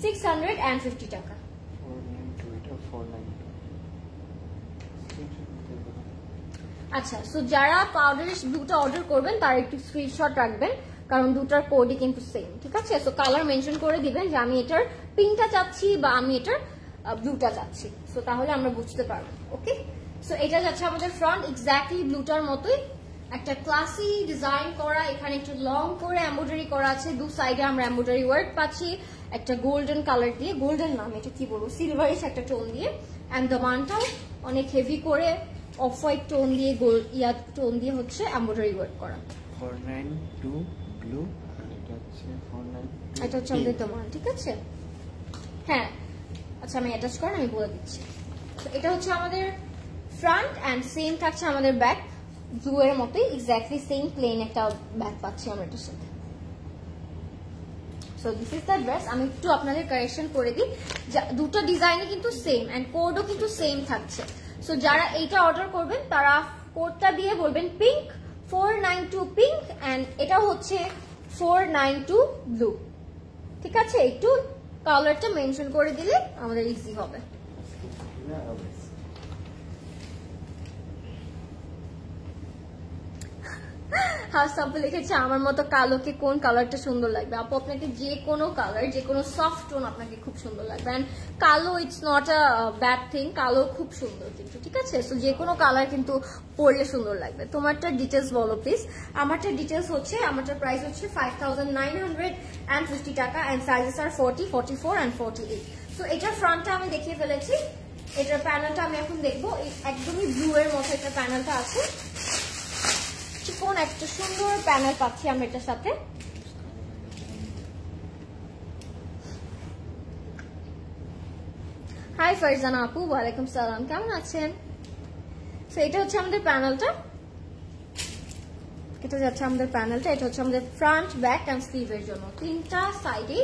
six hundred and fifty টাকা ফোর নাইন টু এটা ফোর নাইন টু আচ্ছা সো যারা পাউডারের ব্লুটা অর্ডার করবেন, তারা একটু স্ক্রিনশট রাখবেন, কারণ দুটার কোডই কিন্তু সেম ঠিক আছে? সো কালার মেনশন করে দিবেন যে আমি এটার পিঙ্কটা চাচ্ছি বা আমি এটার ব্লুটা চাচ্ছি। সো তাহলে আমরা বুঝতে পারব ওকে সো এটা যাচ্ছে আমাদের ফ্রন্ট এক্স্যাক্টলি ব্লুটার মতোই। একটা ক্লাসি ডিজাইন করা, এখানে একটু লং করে এমব্রয়ডারি করা আছে, দু সাইডে আমরা এমব্রয়ডারি ওয়ার্ক পাচ্ছি। একটা গোল্ডেন কালার দিয়ে গোল্ডেন নাম এটা কি বলব? সিলভারিশ একটা টোন দিয়ে। অ্যান্ড দমানটাও অনেক হেভি করে অফ হোয়াইট টোন দিয়ে গোল ইয়া টোন দিয়ে হচ্ছে এমব্রয়ডারি ওয়ার্ক করা। ফোর নাইন টু ব্লু এটা হচ্ছে আমাদের দমান ঠিক আছে? হ্যাঁ আচ্ছা আমি অ্যাটাচ করেন আমি বলে দিচ্ছি। তো এটা হচ্ছে আমাদের ফ্রন্ট অ্যান্ড সেম থাকছে আমাদের ব্যাক ব্লু এর মতোই এক্স্যাক্টলি সেম প্লেন একটা ব্যাক পাচ্ছি আমরা এটার সাথে। So this is the dress আমি একটু আপনাদের কারেকশন করে দিই। যা- দুটো ডিজাইনই কিন্তু সেম অ্যান্ড কোডও কিন্তু সেম থাকছে। সো যারা এইটা অর্ডার করবেন, তারা কোডটা দিয়ে বলবেন pink four nine two pink and এটা হচ্ছে ফোর নাইন টু ব্লু ঠিক আছে? একটু কালারটা মেনশন করে দিলে আমাদের ইজি হবে। হাউস আপু লিখেছে, আমার মতো কালোকে কোন কালারটা সুন্দর লাগবে? আপু, আপনাকে যে কোনো কালার যে কোনো সফট টোন আপনাকে খুব সুন্দর লাগবে। অ্যান্ড কালো it's not a bad thing কালো খুব সুন্দর কিন্তু, ঠিক আছে? সো যে কোনো কালার কিন্তু পরলে সুন্দর লাগবে। তোমারটা ডিটেলস বলো প্লিজ আমারটা ডিটেলস হচ্ছে আমারটা প্রাইস হচ্ছে five thousand nine hundred and fifty টাকা and sizes are forty forty four and forty eight so এটার ফ্রন্টটা আমি দেখিয়ে ফেলেছি। এটার প্যানেলটা আমি এখন দেখব। একদমই ব্লু এর মতো একটা প্যানেলটা আছে। চিকন একটা সুন্দর প্যানেল পাচ্ছি আমরা এটার সাথে। হাই ফারজানা আপু, ওয়ালাইকুম সালাম, কেমন আছেন? এটা হচ্ছে আমাদের প্যানেলটা এটা যাচ্ছে আমাদের প্যানেলটা এটা হচ্ছে আমাদের ফ্রন্ট ব্যাক অ্যান্ড স্লিভের জন্য। তিনটা সাইডে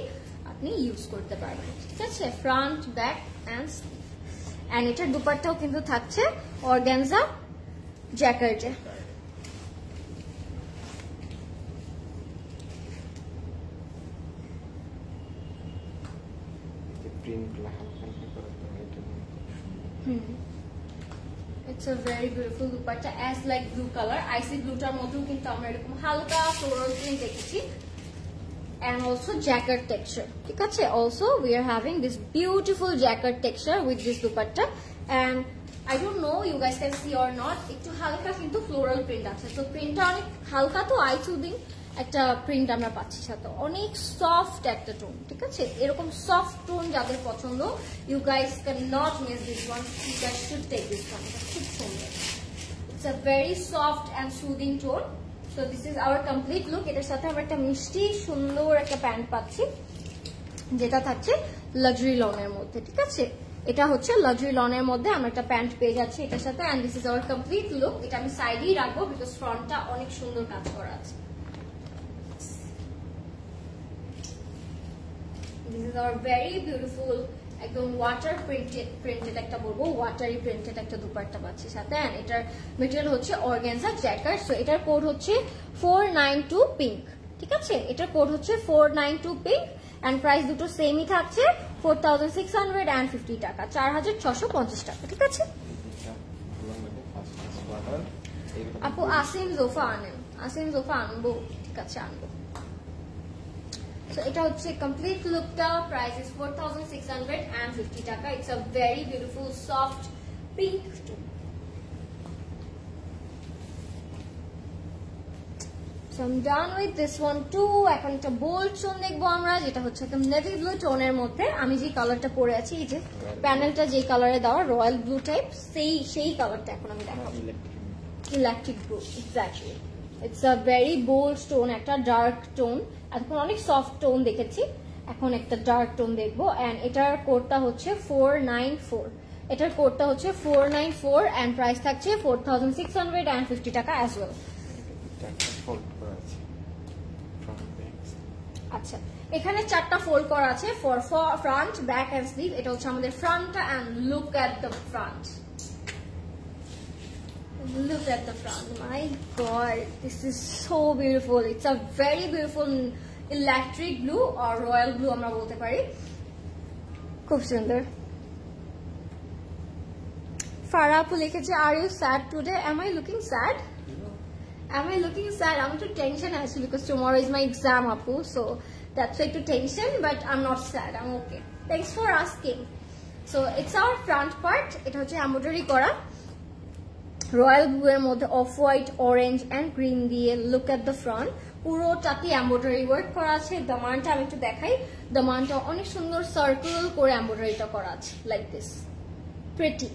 আপনি ইউজ করতে পারবেন, ঠিক আছে? Front back and sleeve and এটার দুপারটাও কিন্তু থাকছে অর্গ্যানজা জ্যাকার্টে প্রিন্টগুলো হালকা হালকা করে তো এটা নিয়ে সুন্দর। It's a very beautiful dupatta as like blue colour I see ব্লুটার মধ্যেও কিন্তু আমরা এরকম হালকা ফ্লোরাল প্রিন্ট দেখেছি and also jacket texture ঠিক আছে also we are having this beautiful jacket texture with this dupatta and I don't know you guys can see or not একটু হালকা কিন্তু floral print আছে তো প্রিন্টটা অনেক হালকা তো আই সুদিং একটা প্রিন্ট আমরা পাচ্ছি সাথে। অনেক সফট একটা টোন ঠিক আছে? এরকম সফট টোন যাদের পছন্দ you guys can not miss this one you guys should take this one খুব সুন্দর। It's a very soft and soothing tone so this is our complete look এটার সাথে আমরা একটা মিষ্টি, সুন্দর একটা প্যান্ট পাচ্ছি, যেটা থাকছে লাক্সারি লনের মধ্যে, ঠিক আছে? এটা হচ্ছে লাক্সারি লনের মধ্যে আমরা একটা প্যান্ট পেয়ে যাচ্ছি এটার সাথে and this is our complete look এটা আমি সাইডেই রাখব বিকজ ফ্রন্টটা অনেক সুন্দর কাজ করা আছে। This is our very beautiful একদম ওয়াটার প্রিন্টেড প্রিন্টেড একটা বলব ওয়াটারি প্রিন্টেড একটা দুপাট্টা পাচ্ছি সাথে। অ্যান্ড এটার মেটেরিয়াল হচ্ছে অর্গ্যানজা জ্যাকার সো এটার কোড হচ্ছে ফোর নাইন টু পিঙ্ক ঠিক আছে? এটার কোড হচ্ছে four nine two pink and price দুটো সেমই থাকছে four thousand six hundred and fifty টাকা। চার হাজার ছশো পঞ্চাশ টাকা ঠিক আছে? আপু আসিম জোফা আনেন। আসিম জোফা আনব। ঠিক আছে আনব। So এটা হচ্ছে কমপ্লিট লুকটা price is four thousand six hundred and fifty টাকা। It's a very beautiful soft pink So I'm done with this one too. এখন একটা বোল্ড টোন দেখব আমরা যেটা হচ্ছে একদম নেভি ব্লু টোনের মধ্যে। আমি যে কালারটা পরে আছি এই যে প্যানেলটা যে কালারে দেওয়া রয়্যাল ব্লু টাইপ সেই সেই কালারটা এখন আমি দেখাবো। Electric blue exactly it's a very bold tone একটা ডার্ক টোন এখন অনেক সফট টোন দেখেছি। এখন একটা ডার্ক টোন দেখব। অ্যান্ড এটার কোডটা হচ্ছে ফোর নাইন ফোর এটার কোডটা হচ্ছে four nine four and price থাকছে four thousand six hundred and fifty taka as well front আচ্ছা এখানে চারটা ফোল্ড করা আছে for front back and sleeve এটা হচ্ছে আমাদের ফ্রন্টটা and look at the front Look at the front. My God, this is so beautiful. It's a very beautiful electric blue or royal blue আমরা বলতে পারি খুব সুন্দর ফারা আপু লিখেছে are you sad today am I looking sad Am I looking sad? I'm into tension actually because tomorrow is my exam, Apu. So that's why to tension, but I'm not sad. I'm okay. Thanks for asking. So it's our front part. এটা হচ্ছে এমব্রয়ডারি করা রয়্যাল ব্লু এর মধ্যে off white, orange and green দিয়ে লুক এট দ্য ফ্রন্ট পুরোটাতে এমব্রয়ডারি ওয়ার্ক করা আছে। দামানটা আমি একটু দেখাই। দামানটা অনেক সুন্দর সার্কেল করে এমব্রয়ডারিটা করা আছে লাইক দিস প্রেটি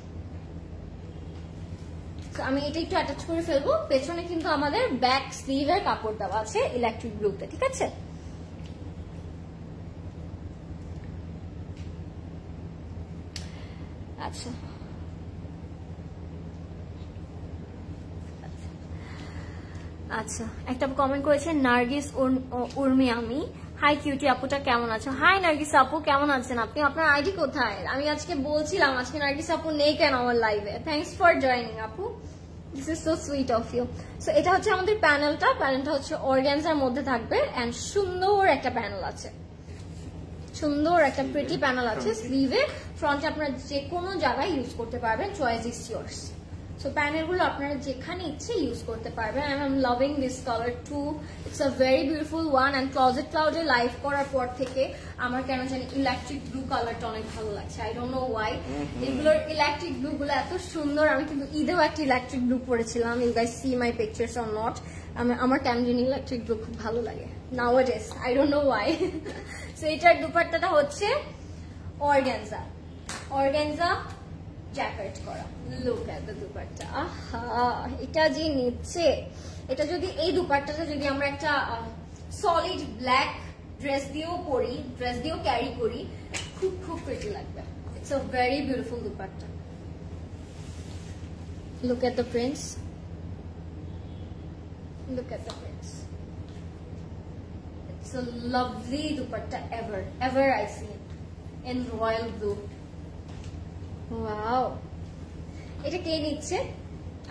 আমি এটা একটু অ্যাটাচ করে ফেলব। পেছনে কিন্তু আমাদের ব্যাক স্লিভের কাপড় দেওয়া আছে ইলেকট্রিক ব্লুতে ঠিক আছে? আচ্ছা। আচ্ছা একটা কমেন্ট করেছে নার্গিস উর- উর্মি আমি। হাই কিউটি আপুটা কেমন আছো? হাই নার্গিস আপু কেমন আছেন আপনি? আপনার আইডি কোথায়? আমি আজকে বলছিলাম আজকে নার্গিস আপু নেই কেন আমার লাইভে থ্যাংকস ফর জয়নিং আপু। This is so sweet of you so এটা হচ্ছে আমাদের প্যানেলটা প্যানেলটা হচ্ছে অর্গ্যানজার মধ্যে থাকবে। অ্যান্ড সুন্দর একটা প্যানেল আছে। সুন্দর একটা প্রিটি প্যানেল আছে। স্লিভে ফ্রন্টে আপনারা যে কোনো জায়গায় ইউজ করতে পারবেন। চয়েস ইস ইয়ার্স সো প্যানেলগুলো আপনারা যেখানে ইচ্ছে ইউজ করতে পারবেন. I am loving this colour too it's a very beautiful one and closet ক্লাউডে live করার পর থেকে আমার কেন জানি ইলেকট্রিক ব্লু কালারটা অনেক ভালো লাগছে। আই ডোন্ট নো ওয়াই এগুলোর ইলেকট্রিক ব্লু গুলো এত সুন্দর। আমি কিন্তু ঈদেও একটা ইলেকট্রিক ব্লু পরেছিলাম। You guys see my pictures or not আমার কেন জানি ইলেকট্রিক ব্লু খুব ভালো লাগে। Nowadays I don't know why so এটার দুপাট্টাটা হচ্ছে অর্গ্যানজা অর্গ্যানজা জ্যাকেট করা। লুক এট দ্য দুপাট্টা আহা এটা যে নিচ্ছে এটা যদি এই দুপাট্টাটা যদি আমরা একটা সলিড ব্ল্যাক ড্রেস দিয়েও পরি ড্রেস দিয়েও ক্যারি করি খুব খুব প্রিটি লাগবে। It's a very beautiful dupatta look at the prints look at the prints It's a lovely dupatta ever, ever I seen in royal blue. Wow. এটা কে নিচ্ছে?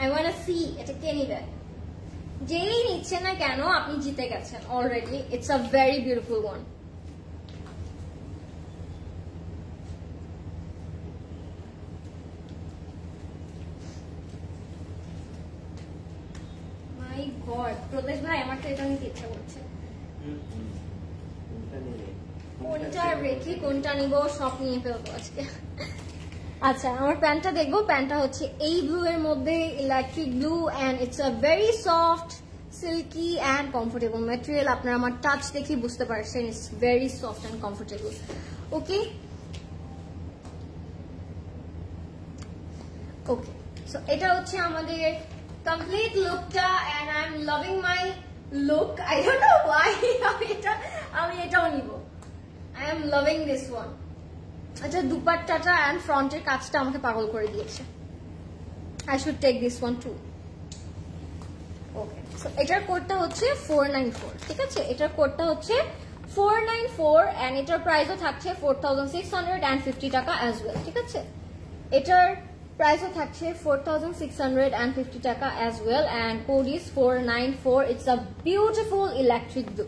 আই ওয়ান্ট সি এটা কে নিবে? যেই নিচ্ছে না কেন আপনি জিতে গেছেন already it's a very beautiful one my god প্রদেশ ভাই আমার তো এটা নিতে ইচ্ছা করছে। কোনটা রেখে কোনটা নিব? সব নিয়ে ফেলব আজকে। আচ্ছা আমার প্যান্টটা দেখব। প্যান্টটা হচ্ছে এই ব্লু এর মধ্যে electric blue and it's a very soft silky and comfortable material আপনারা আমার টাচ দেখে বুঝতে পারছেন it's very soft and comfortable okay okay so এটা হচ্ছে আমাদের কমপ্লিট লুকটা and I am loving my look I don't know why আমি এটা, আমি এটাও নিব। I am loving this one আচ্ছা দুপাট্টাটা অ্যান্ড ফ্রন্টের কাজটা আমাকে পাগল করে দিয়েছে। I should take this one too okay এটার কোডটা হচ্ছে ফোর নাইন ফোর ঠিক আছে? এটার কোডটা হচ্ছে ফোর নাইন ফোর অ্যান্ড এটার প্রাইসও থাকছে four thousand six hundred and fifty টাকা অ্যাজ ওয়েল ঠিক আছে? এটার প্রাইসও থাকছে four thousand six hundred and fifty টাকা as well and code is four nine four it's a beautiful electric blue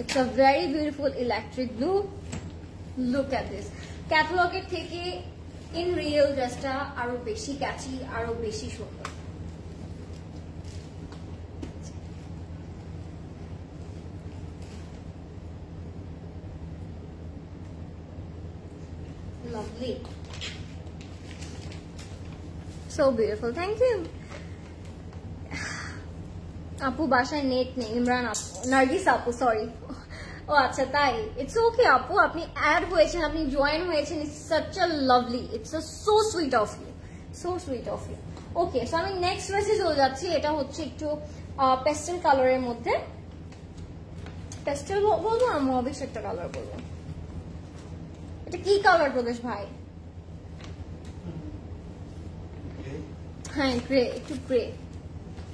it's a very beautiful electric blue look at this ক্যাটালগের থেকে ইন রিয়েল ড্রেসটা আরও বেশি ক্যাচি আরও বেশি সুন্দর Lovely. So beautiful. Thank you. আপু বাসায় নেট নেই ইমরান আপু নার্গিস আপু সরি ও আচ্ছা তাই? ইটস ওকে আপু, আপনি অ্যাড হয়েছেন, আপনি জয়েন হয়েছেন it's such a lovely it's a so sweet of you so sweet of you okay so আমি নেক্সট ড্রেসে চলে যাচ্ছি, এটা হচ্ছে একটু পেস্টেল কালারের মধ্যে। পেস্টেল বলব না মবিস একটা কালার বলব। এটা কি কালার প্রদেশ ভাই? হ্যাঁ গ্রে একটু গ্রে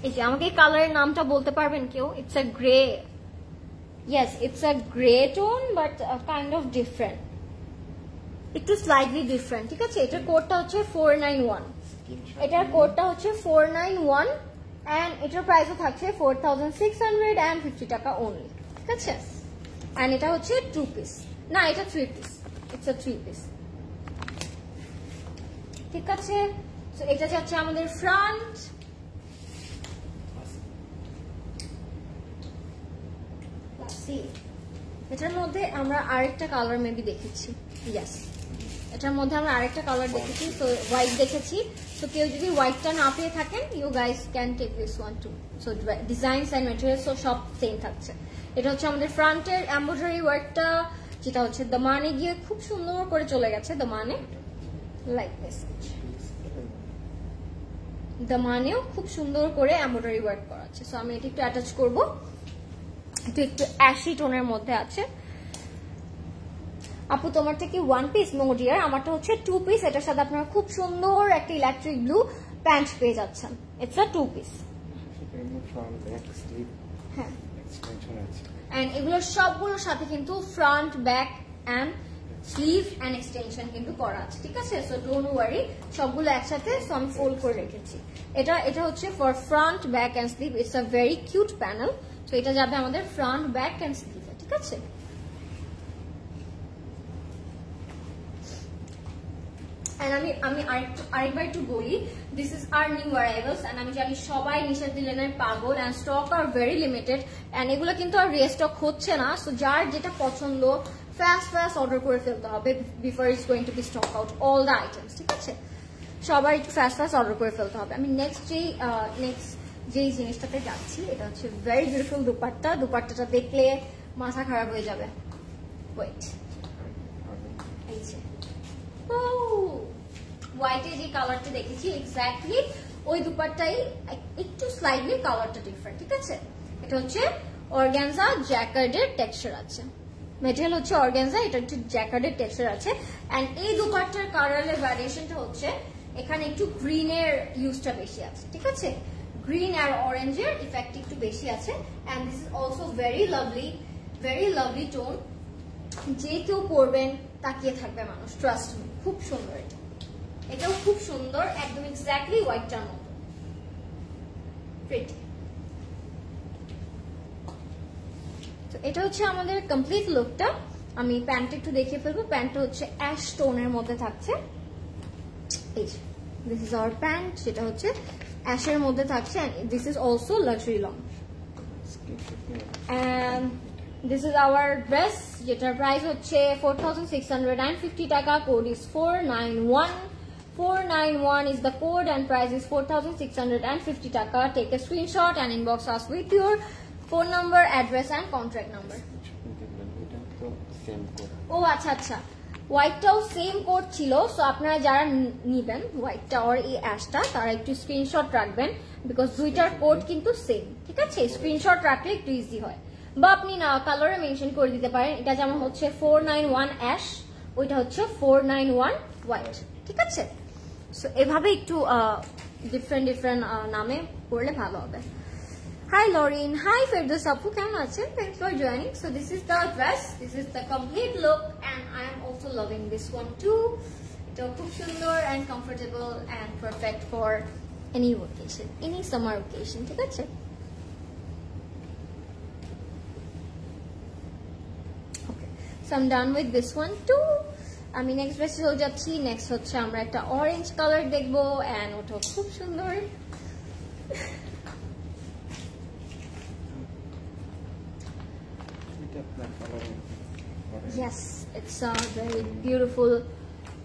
এই যে, আমাকে কালারের নামটা বলতে পারবেন কেউ? It's a grey yes it's a grey tone but kind of different একটু স্লাইটলি ডিফারেন্ট ঠিক আছে? এটার কোডটা হচ্ছে ফোর নাইন ওয়ান এটার কোডটা হচ্ছে ফোর নাইন ওয়ান অ্যান্ড এটার প্রাইসও থাকছে four thousand six hundred and fifty টাকা অনলি ঠিক আছে? অ্যান্ড এটা হচ্ছে টু পিস না এটা three piece it's a three piece ঠিক আছে? এটা যাচ্ছে আমাদের ফ্রন্ট এটার মধ্যে আমরা আরেকটা কালার মেবি দেখেছি। ইয়াস এটার মধ্যে আমরা আরেকটা কালার দেখেছি তো হোয়াইট দেখেছি। তো কেউ যদি হোয়াইটটা না পেয়ে থাকেন you guys can take this one too so designs and materials সব সেম থাকছে। এটা হচ্ছে আমাদের ফ্রন্টের এম্ব্রয়ডারি ওয়ার্কটা যেটা হচ্ছে দমানে গিয়ে খুব সুন্দর করে চলে গেছে দমানে। লাইক দিস দমানেও খুব সুন্দর করে এম্ব্রয়ডারি ওয়ার্ক করা আছে। সো আমি এটা একটু অ্যাটাচ করব। একটু একটু অ্যাশি টোনের মধ্যে আছে। আপু তোমারটা কি ওয়ান পিস মোডিয়ার আমারটা হচ্ছে টু পিস এটার সাথে আপনারা খুব সুন্দর একটা ইলেকট্রিক ব্লু প্যান্ট পেয়ে যাচ্ছেন। ইটস আ টু পিস হ্যাঁ। এন্ড এগুলোর সবগুলোর সাথে কিন্তু front back and sleeve and extension কিন্তু করা আছে, ঠিক আছে? সো ডোন্ট ওয়ারি সবগুলো একসাথে সো আমি ফোল্ড করে রেখেছি। এটা এটা হচ্ছে for front back and sleeve it's a very cute panel এটা যাবে আমাদের ফ্রন্ট ব্যাক অ্যান্ড স্লিভে ঠিক আছে? আমি আর নিউ আমি জানি সবাই স্টক আর ভেরি লিমিটেড এগুলো কিন্তু আর রিস্টক হচ্ছে না যার যেটা পছন্দ অর্ডার করে ফেলতে হবে দ্য আইটেমস ঠিক আছে? একটু অর্ডার করে ফেলতে হবে। আমি নেক্সট নেক্সট যেই জিনিসটাতে যাচ্ছি, এটা হচ্ছে ভেরি বিউটিফুল দুপাট্টা। দুপাট্টাটা দেখলে মাথা খারাপ হয়ে যাবে। ওয়েট এই হোয়াইটে যে কালারটা দেখেছি এক্স্যাক্টলি ওই দুপারটাই একটু স্লাইডলি কালারটা ডিফারেন্ট ঠিক আছে? এটা হচ্ছে অর্গ্যানজা জ্যাকার্ডের টেক্সচার আছে। মেটেরিয়াল হচ্ছে অর্গ্যানজা এটা একটু জ্যাকার্ডের টেক্সচার আছে। এন্ড এই দুপাট্টার কালারের ভ্যারিয়েশনটা হচ্ছে, এখানে একটু গ্রিনের ইউজটা বেশি আছে, ঠিক আছে? গ্রিন আর অরেঞ্জের ইফেক্ট একটু বেশি আছে and this is also very lovely very lovely tone যে কেউ পরবেন, তাকিয়ে থাকবে মানুষ ট্রাস্ট মি খুব সুন্দর এটা। এটাও খুব সুন্দর, একদম এক্স্যাক্টলি হোয়াইটটার মতো। তো এটা হচ্ছে আমাদের কমপ্লিট লুকটা আমি প্যান্টটা একটু দেখিয়ে ফেলব। প্যান্টটা হচ্ছে অ্যাশ টোনের মধ্যে থাকছে। এই দিস ইজ আওয়ার প্যান্ট যেটা হচ্ছে অ্যাশের মধ্যে থাকছে this is also luxury long this is our dress যেটার প্রাইস হচ্ছে four thousand six hundred and fifty taka code is four nine one four nine one is the code and price is four thousand six hundred and fifty taka take a screenshot and inbox us with your phone number address and contact number ও আচ্ছা আচ্ছা হোয়াইটটাও সেম কোড ছিল সো আপনারা যারা নিবেন হোয়াইটটা আর এই অ্যাশটা, তারা একটু স্ক্রিনশট রাখবেন বিকজ দুইটার কোড কিন্তু সেম ঠিক আছে? স্ক্রিনশট রাখলে একটু ইজি হয়। বা আপনি না কালারে মেনশন করে দিতে পারেন, এটা যেমন হচ্ছে ফোর নাইন ওয়ান অ্যাশ ওইটা হচ্ছে ফোর নাইন ওয়ান হোয়াইট ঠিক আছে? সো এভাবে একটু ডিফারেন্ট ডিফারেন্ট নামে পড়লে ভালো হবে। Hi Lauren, hi Firdaus Apu, কেমন আছেন? Thanks for joining. So this is the dress, this is the complete look and I am also loving this one too. এটা খুব সুন্দর and comfortable and perfect for any occasion, any summer occasion, ঠিক আছে? Okay, so I'm done with this one too. আমি নেক্সট ড্রেসে চলে যাচ্ছি নেক্সট হচ্ছে আমরা একটা অরেঞ্জ কালার দেখবো অ্যান্ড ওটা খুব সুন্দর Yes, it's a very beautiful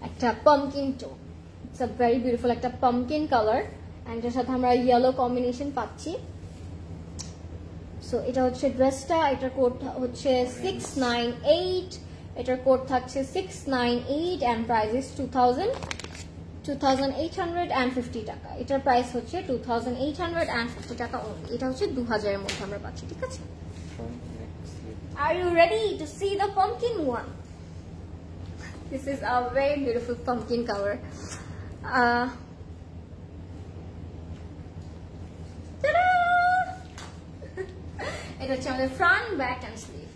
একটা pumpkin tone. It's a very beautiful একটা pumpkin color. And এটার সাথে আমরা yellow combination পাচ্ছি। সো এটা হচ্ছে ড্রেসটা এটার কোড হচ্ছে সিক্স নাইন এইট এটার কোড থাকছে six nine eight and price is two thousand two thousand eight hundred and fifty টাকা। এটার প্রাইস হচ্ছে two thousand eight hundred and fifty টাকা। এটা হচ্ছে দু হাজারের মধ্যে আমরা পাচ্ছি ঠিক আছে? Are you ready to see the pumpkin one? This is a very beautiful pumpkin cover. Uh! এটা হচ্ছে আমাদের ফ্রন্ট ব্যাক অ্যান্ড স্লিভ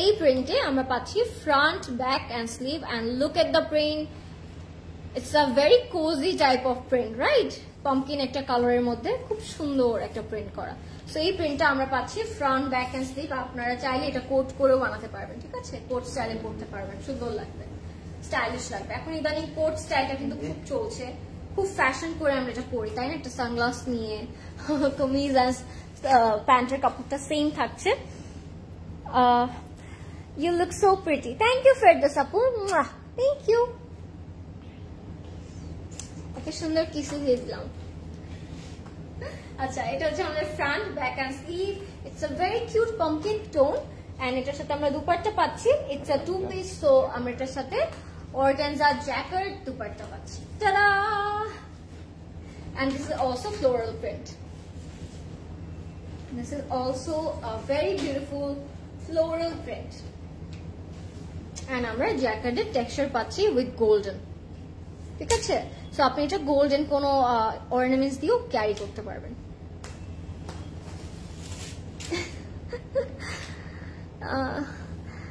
এই প্রিন্টে আমরা পাচ্ছি front back and sleeve and look at the print it's a very cosy type of print right pumpkin একটা কালারের মধ্যে খুব সুন্দর একটা প্রিন্ট করা সো এই প্রিন্টটা আমরা পাচ্ছি ফ্রন্ট ব্যাক অ্যান্ড স্লিভ আপনারা চাইলে এটা কোট করেও বানাতে পারবেন, ঠিক আছে? কোট স্টাইলে পড়তে পারবেন, সুন্দর লাগবে স্টাইলিশ লাগবে। এখন ইদানিং কোট স্টাইলটা কিন্তু খুব চলছে, খুব ফ্যাশন করে আমরা এটা পরি, তাই না? একটা সানগ্লাস নিয়ে, কমিজ অ্যান্ড প্যান্টের কাপড়টা সেম থাকছে। You look so pretty thank you Ferdous আপু। থ্যাংক ইউ ওকে, সুন্দর কিসে দিয়ে দিলাম। আচ্ছা এটা হচ্ছে আমাদের front back and sleeve it's a very cute pumpkin tone and এটার সাথে আমরা দুপাট্টা পাচ্ছি। It's a two piece so আমরা এটার সাথে অর্গানজা জ্যাকেট দুপাট্টা পাচ্ছি। Tada and this is also floral print. This is also a very beautiful floral print. And আমরা জ্যাকেটের টেক্সচার পাচ্ছি উইথ গোল্ডেন ঠিক আছে? সো আপনি এটা গোল্ডেন কোনো অর্নামেন্টস দিয়েও ক্যারি করতে পারবেন।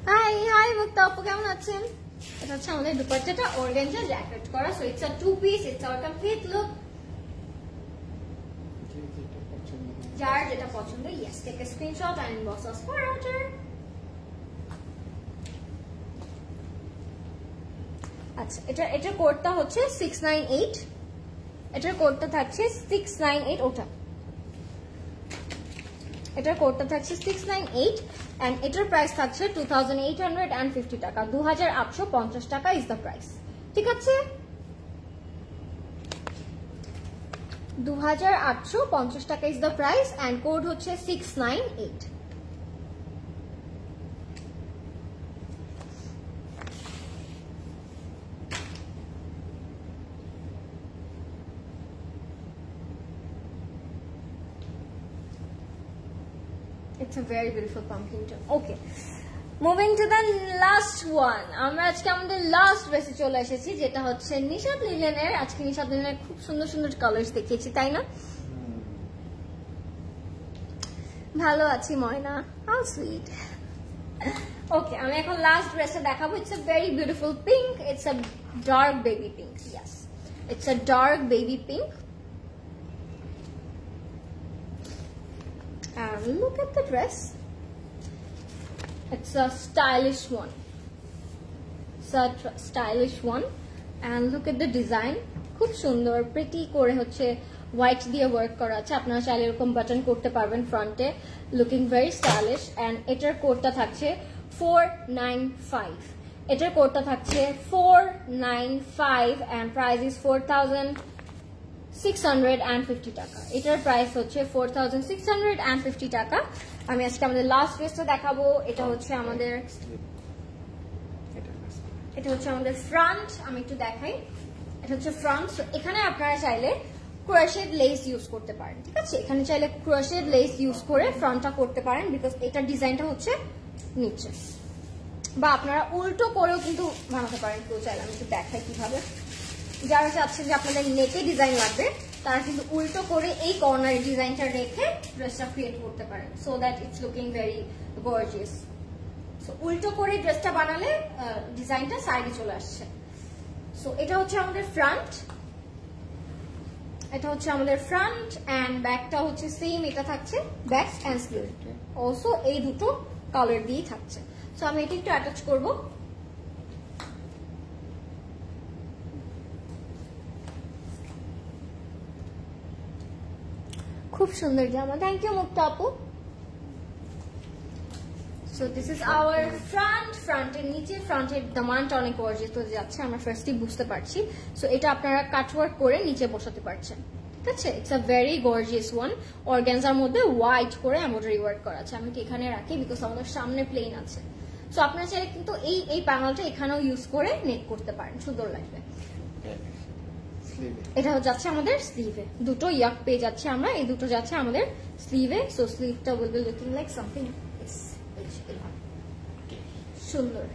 হাই হাই মুক্তা আপু কেমন আছেন? এটা হচ্ছে আমাদের দুপাট্টাটা অর্গানজা জ্যাকেট করা। So it's a two piece it's a complete look যার যেটা পছন্দ yes take a screenshot and inbox us for order আচ্ছা এটা এটার কোডটা হচ্ছে সিক্স নাইন এইট এটার কোডটা থাকছে সিক্স নাইন এইট ওটা। এটার কোডটা থাকছে সিক্স নাইন এইট অ্যান্ড এটার প্রাইস থাকছে two thousand eight hundred and fifty টাকা দু হাজার আটশো পঞ্চাশ টাকা ইজ দ্য প্রাইস ঠিক আছে? দু হাজার আটশো পঞ্চাশ টাকা is the price and code হচ্ছে six nine eight It's a very beautiful pumpkin tone. Okay. Moving to the last one আমরা আজকে আমাদের লাস্ট ড্রেসে চলে এসেছি, যেটা হচ্ছে নিশাদ লিলেনের আজকে নিশাদ লিলেনের খুব সুন্দর সুন্দর কালার্স দেখিয়েছি, তাই না? ভালো আছি, ময়না। হাউ সুইট ওকে আমি এখন লাস্ট ড্রেসটা দেখাবো। It's a very beautiful pink it's a dark baby pink yes it's a dark baby pink And look at the dress. It's a stylish one. It's a stylish one. And look at the design. খুব সুন্দর প্রিটি করে হচ্ছে হোয়াইট দিয়ে ওয়ার্ক করা আছে আপনারা চাইলে এরকম বাটন করতে পারবেন ফ্রন্টে লুকিং ভেরি স্টাইলিশ অ্যান্ড এটার কোডটা থাকছে ফোর নাইন ফাইভ এটার কোডটা থাকছে four nine five and price is four thousand six hundred and fifty টাকা। এটার প্রাইস হচ্ছে four thousand six hundred and fifty টাকা। আমি আজকে আমাদের লাস্ট ড্রেসটা দেখাবো। এটা হচ্ছে আমাদের এটা হচ্ছে আমাদের ফ্রন্ট আমি একটু দেখাই। এটা হচ্ছে ফ্রন্ট এখানে আপনারা চাইলে ক্রোশেড লেস ইউজ করতে পারেন, ঠিক আছে? এখানে চাইলে ক্রোশেড লেস ইউজ করে ফ্রন্টটা করতে পারেন বিকজ এটার ডিজাইনটা হচ্ছে নিচে। বা আপনারা উল্টো করেও কিন্তু বানাতে পারেন। কেউ চাইলে আমি একটু দেখাই কীভাবে। যারা চাচ্ছেন যে আপনাদের নেটে ডিজাইন লাগবে, তারা কিন্তু উল্টো করে এই কর্নার ডিজাইনটা রেখে ড্রেসটা ক্রিয়েট করতে পারেন so that it's looking very gorgeous so উল্টো করে ড্রেসটা বানালে ডিজাইনটা সাইডে চলে আসছে। সো এটা হচ্ছে আমাদের ফ্রন্ট এটা হচ্ছে আমাদের ফ্রন্ট অ্যান্ড ব্যাকটা হচ্ছে সেম এটা থাকছে ব্যাক অ্যান্ড স্লিভ অলসো এই দুটো কালার দিয়েই থাকছে। সো আমি এটা একটু অ্যাটাচ করব। খুব সুন্দর জামা। থ্যাংক ইউ মুক্তা আপু। So this is our front ফ্রন্টের নিচে ফ্রন্টের দামানটা অনেক হয়ে যাচ্ছে, আমরা ফার্স্টই বুঝতে পারছি। সো এটা আপনারা কাটওয়ার্ক করে নিচে বসাতে পারছেন। ঠিক আছে? It's a very gorgeous one অর্গ্যানজার মধ্যে হোয়াইট করে এমব্রয়ডারি ওয়ার্ক করা আছে। আমি এখানে রাখি? বিকজ আমাদের সামনে প্লেন আছে। সো আপনারা চাইলে কিন্তু এই এই প্যানেলটা এখানেও ইউজ করে নেক করতে পারেন। সুন্দর লাগবে। এটা যাচ্ছে আমাদের স্লিভে দুটো ইয়াক পেয়ে যাচ্ছে আমরা এই দুটো যাচ্ছে আমাদের স্লিভে so স্লিভটা will be looking like something সুন্দর।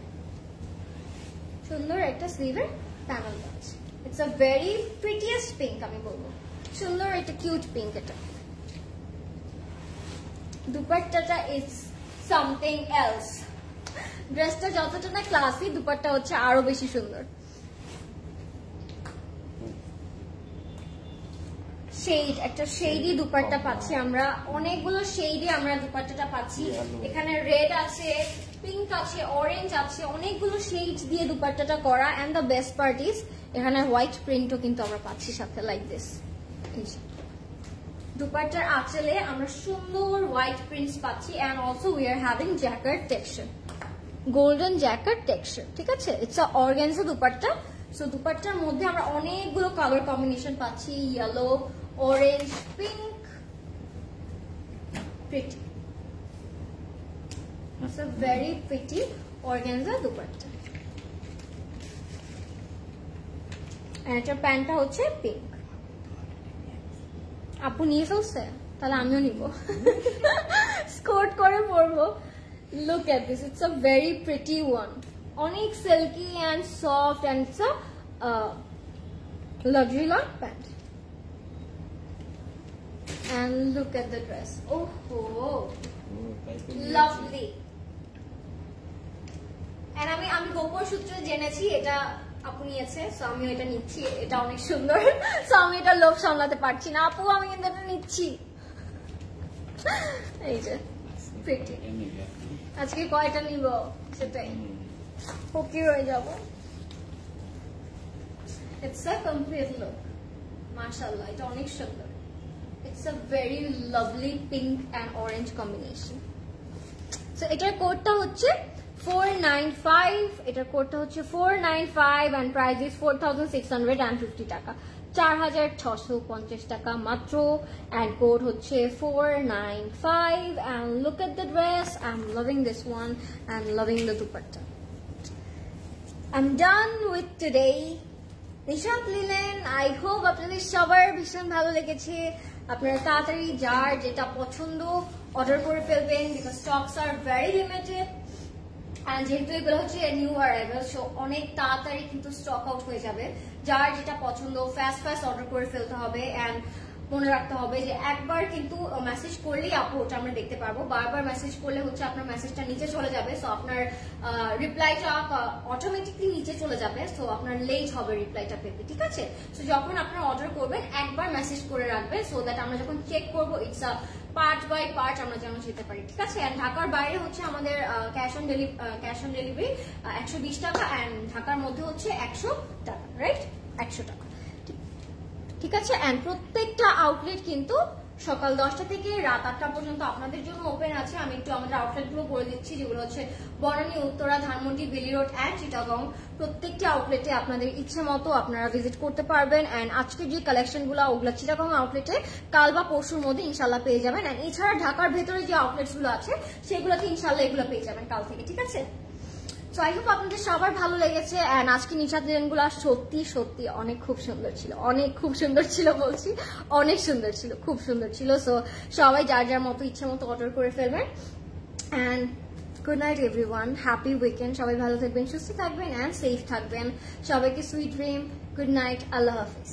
সুন্দর একটা স্লিভের প্যানেল আছে it's a very prettiest pink আমি বলব। সুন্দর একটা কিউট পিঙ্ক এটা। দুপাট্টাটা ইজ সামথিং এলস ড্রেসটা যতটা না ক্লাসি দুপাট্টা হচ্ছে আরও বেশি সুন্দর। শেড একটা শেডি দুপাট্টা পাচ্ছি আমরা। অনেকগুলো শেডি আমরা দুপাট্টাটা পাচ্ছি। এখানে রেড আছে পিঙ্ক আছে অরেঞ্জ আছে অনেকগুলো শেড দিয়ে দুপাট্টাটা করা। And the best part is এখানে হোয়াইট প্রিন্টও কিন্তু আমরা পাচ্ছি সাথে লাইক দিস দুপাট্টার আঁচলে আমরা সুন্দর হোয়াইট প্রিন্টস পাচ্ছি। And also we are having jacket texture golden jacket texture ঠিক আছে? It's a organza dupatta. So দুপাট্টার মধ্যে আমরা অনেকগুলো কালার কম্বিনেশন পাচ্ছি। Yellow orange pink pretty it's a very pretty organza dupatta এটার প্যান্টটা হচ্ছে পিঙ্ক আপু নিয়ে ফেলছে? তাহলে আমিও নিব। স্কোর্ট করে পরবো। Look at this it's a very pretty one অনেক silky and soft and it's a luxury long pant and look at the dress. Oh, oh lovely. And আমি আমি গোপন সূত্রে জেনেছি এটা আপু নিয়েছে সো আমি এটা নিচ্ছি এটা অনেক সুন্দর। সো আমি এটা লোভ সামলাতে পারছি না। আপু আমি কিন্তু এটা নিচ্ছি। এই যে আজকে কয়টা নিব? সেটাই। ফকির হয়ে যাব। ইটস আ কমপ্লিট লুক মাশাআল্লাহ এটা অনেক সুন্দর। It's a very lovely pink and orange combination so এটার কোডটা হচ্ছে ফোর নাইন ফাইভ এটার কোডটা হচ্ছে four nine five and price four thousand six hundred and fifty টাকা। চার হাজার ছশো পঞ্চাশ টাকা মাত্র অ্যান্ড কোড হচ্ছে four nine five and look at the dress I am loving this one and loving the dupatta I am with today Nishat Linen I hope আপনাদের সবার ভীষণ ভালো লেগেছে। আপনারা তাড়াতাড়ি যার যেটা পছন্দ অর্ডার করে ফেলবেন because stocks are very limited যেহেতু এগুলো হচ্ছে নিউ অ্যারাইভাল সো অনেক তাড়াতাড়ি কিন্তু স্টক আউট হয়ে যাবে। যার যেটা পছন্দ ফাস্ট ফাস্ট অর্ডার করে ফেলতে হবে অ্যান্ড মনে রাখতে হবে যে একবার কিন্তু মেসেজ করলেই আপু ওটা আমরা দেখতে পারব। বারবার মেসেজ করলে হচ্ছে আপনার মেসেজটা নিচে চলে যাবে। সো আপনার রিপ্লাইটা অটোমেটিকলি নিচে চলে যাবে। সো আপনার লেট হবে রিপ্লাইটা পেতে, ঠিক আছে? সো যখন আপনার অর্ডার করবেন, একবার মেসেজ করে রাখবেন সো দ্যাট আমরা যখন চেক করব it's a part by part আমরা যেন যেতে পারি, ঠিক আছে? অ্যান্ড ঢাকার বাইরে হচ্ছে আমাদের cash on deli cash on delivery একশো বিশ টাকা অ্যান্ড ঢাকার মধ্যে হচ্ছে একশো টাকা রাইট একশো টাকা। ঠিক আছে? অ্যান্ড প্রত্যেকটা আউটলেট কিন্তু সকাল দশটা থেকে রাত আটটা পর্যন্ত আপনাদের জন্য ওপেন আছে। আমি একটু আমাদের আউটলেটগুলো বলে দিচ্ছি, যেগুলো হচ্ছে বনানী, উত্তরা, ধানমন্ডি, বেলি রোড অ্যান্ড চিটাগং। প্রত্যেকটি আউটলেটে আপনাদের ইচ্ছে মতো আপনারা ভিজিট করতে পারবেন। অ্যান্ড আজকে যে কালেকশনগুলো, ওগুলো চিটাগং আউটলেটে কাল বা পরশুর মধ্যে ইনশাল্লাহ পেয়ে যাবেন। অ্যান্ড এছাড়া ঢাকার ভেতরে যে আউটলেটসগুলো আছে, সেগুলোতে ইনশাল্লাহ এগুলো পেয়ে যাবেন কাল থেকে, ঠিক আছে? সো আই হোপ আপনাদের সবার ভালো লেগেছে অ্যান্ড আজকে নিশাদগুলো সত্যি সত্যি অনেক খুব সুন্দর ছিল। অনেক খুব সুন্দর ছিল বলছি। অনেক সুন্দর ছিল, খুব সুন্দর ছিল। সো সবাই যার যার মতো ইচ্ছে মতো অর্ডার করে ফেলবেন। And good night everyone happy weekend সবাই ভালো থাকবেন, সুস্থ থাকবেন অ্যান্ড সেফ থাকবেন। সবাইকে sweet dream good night Allah হাফিজ।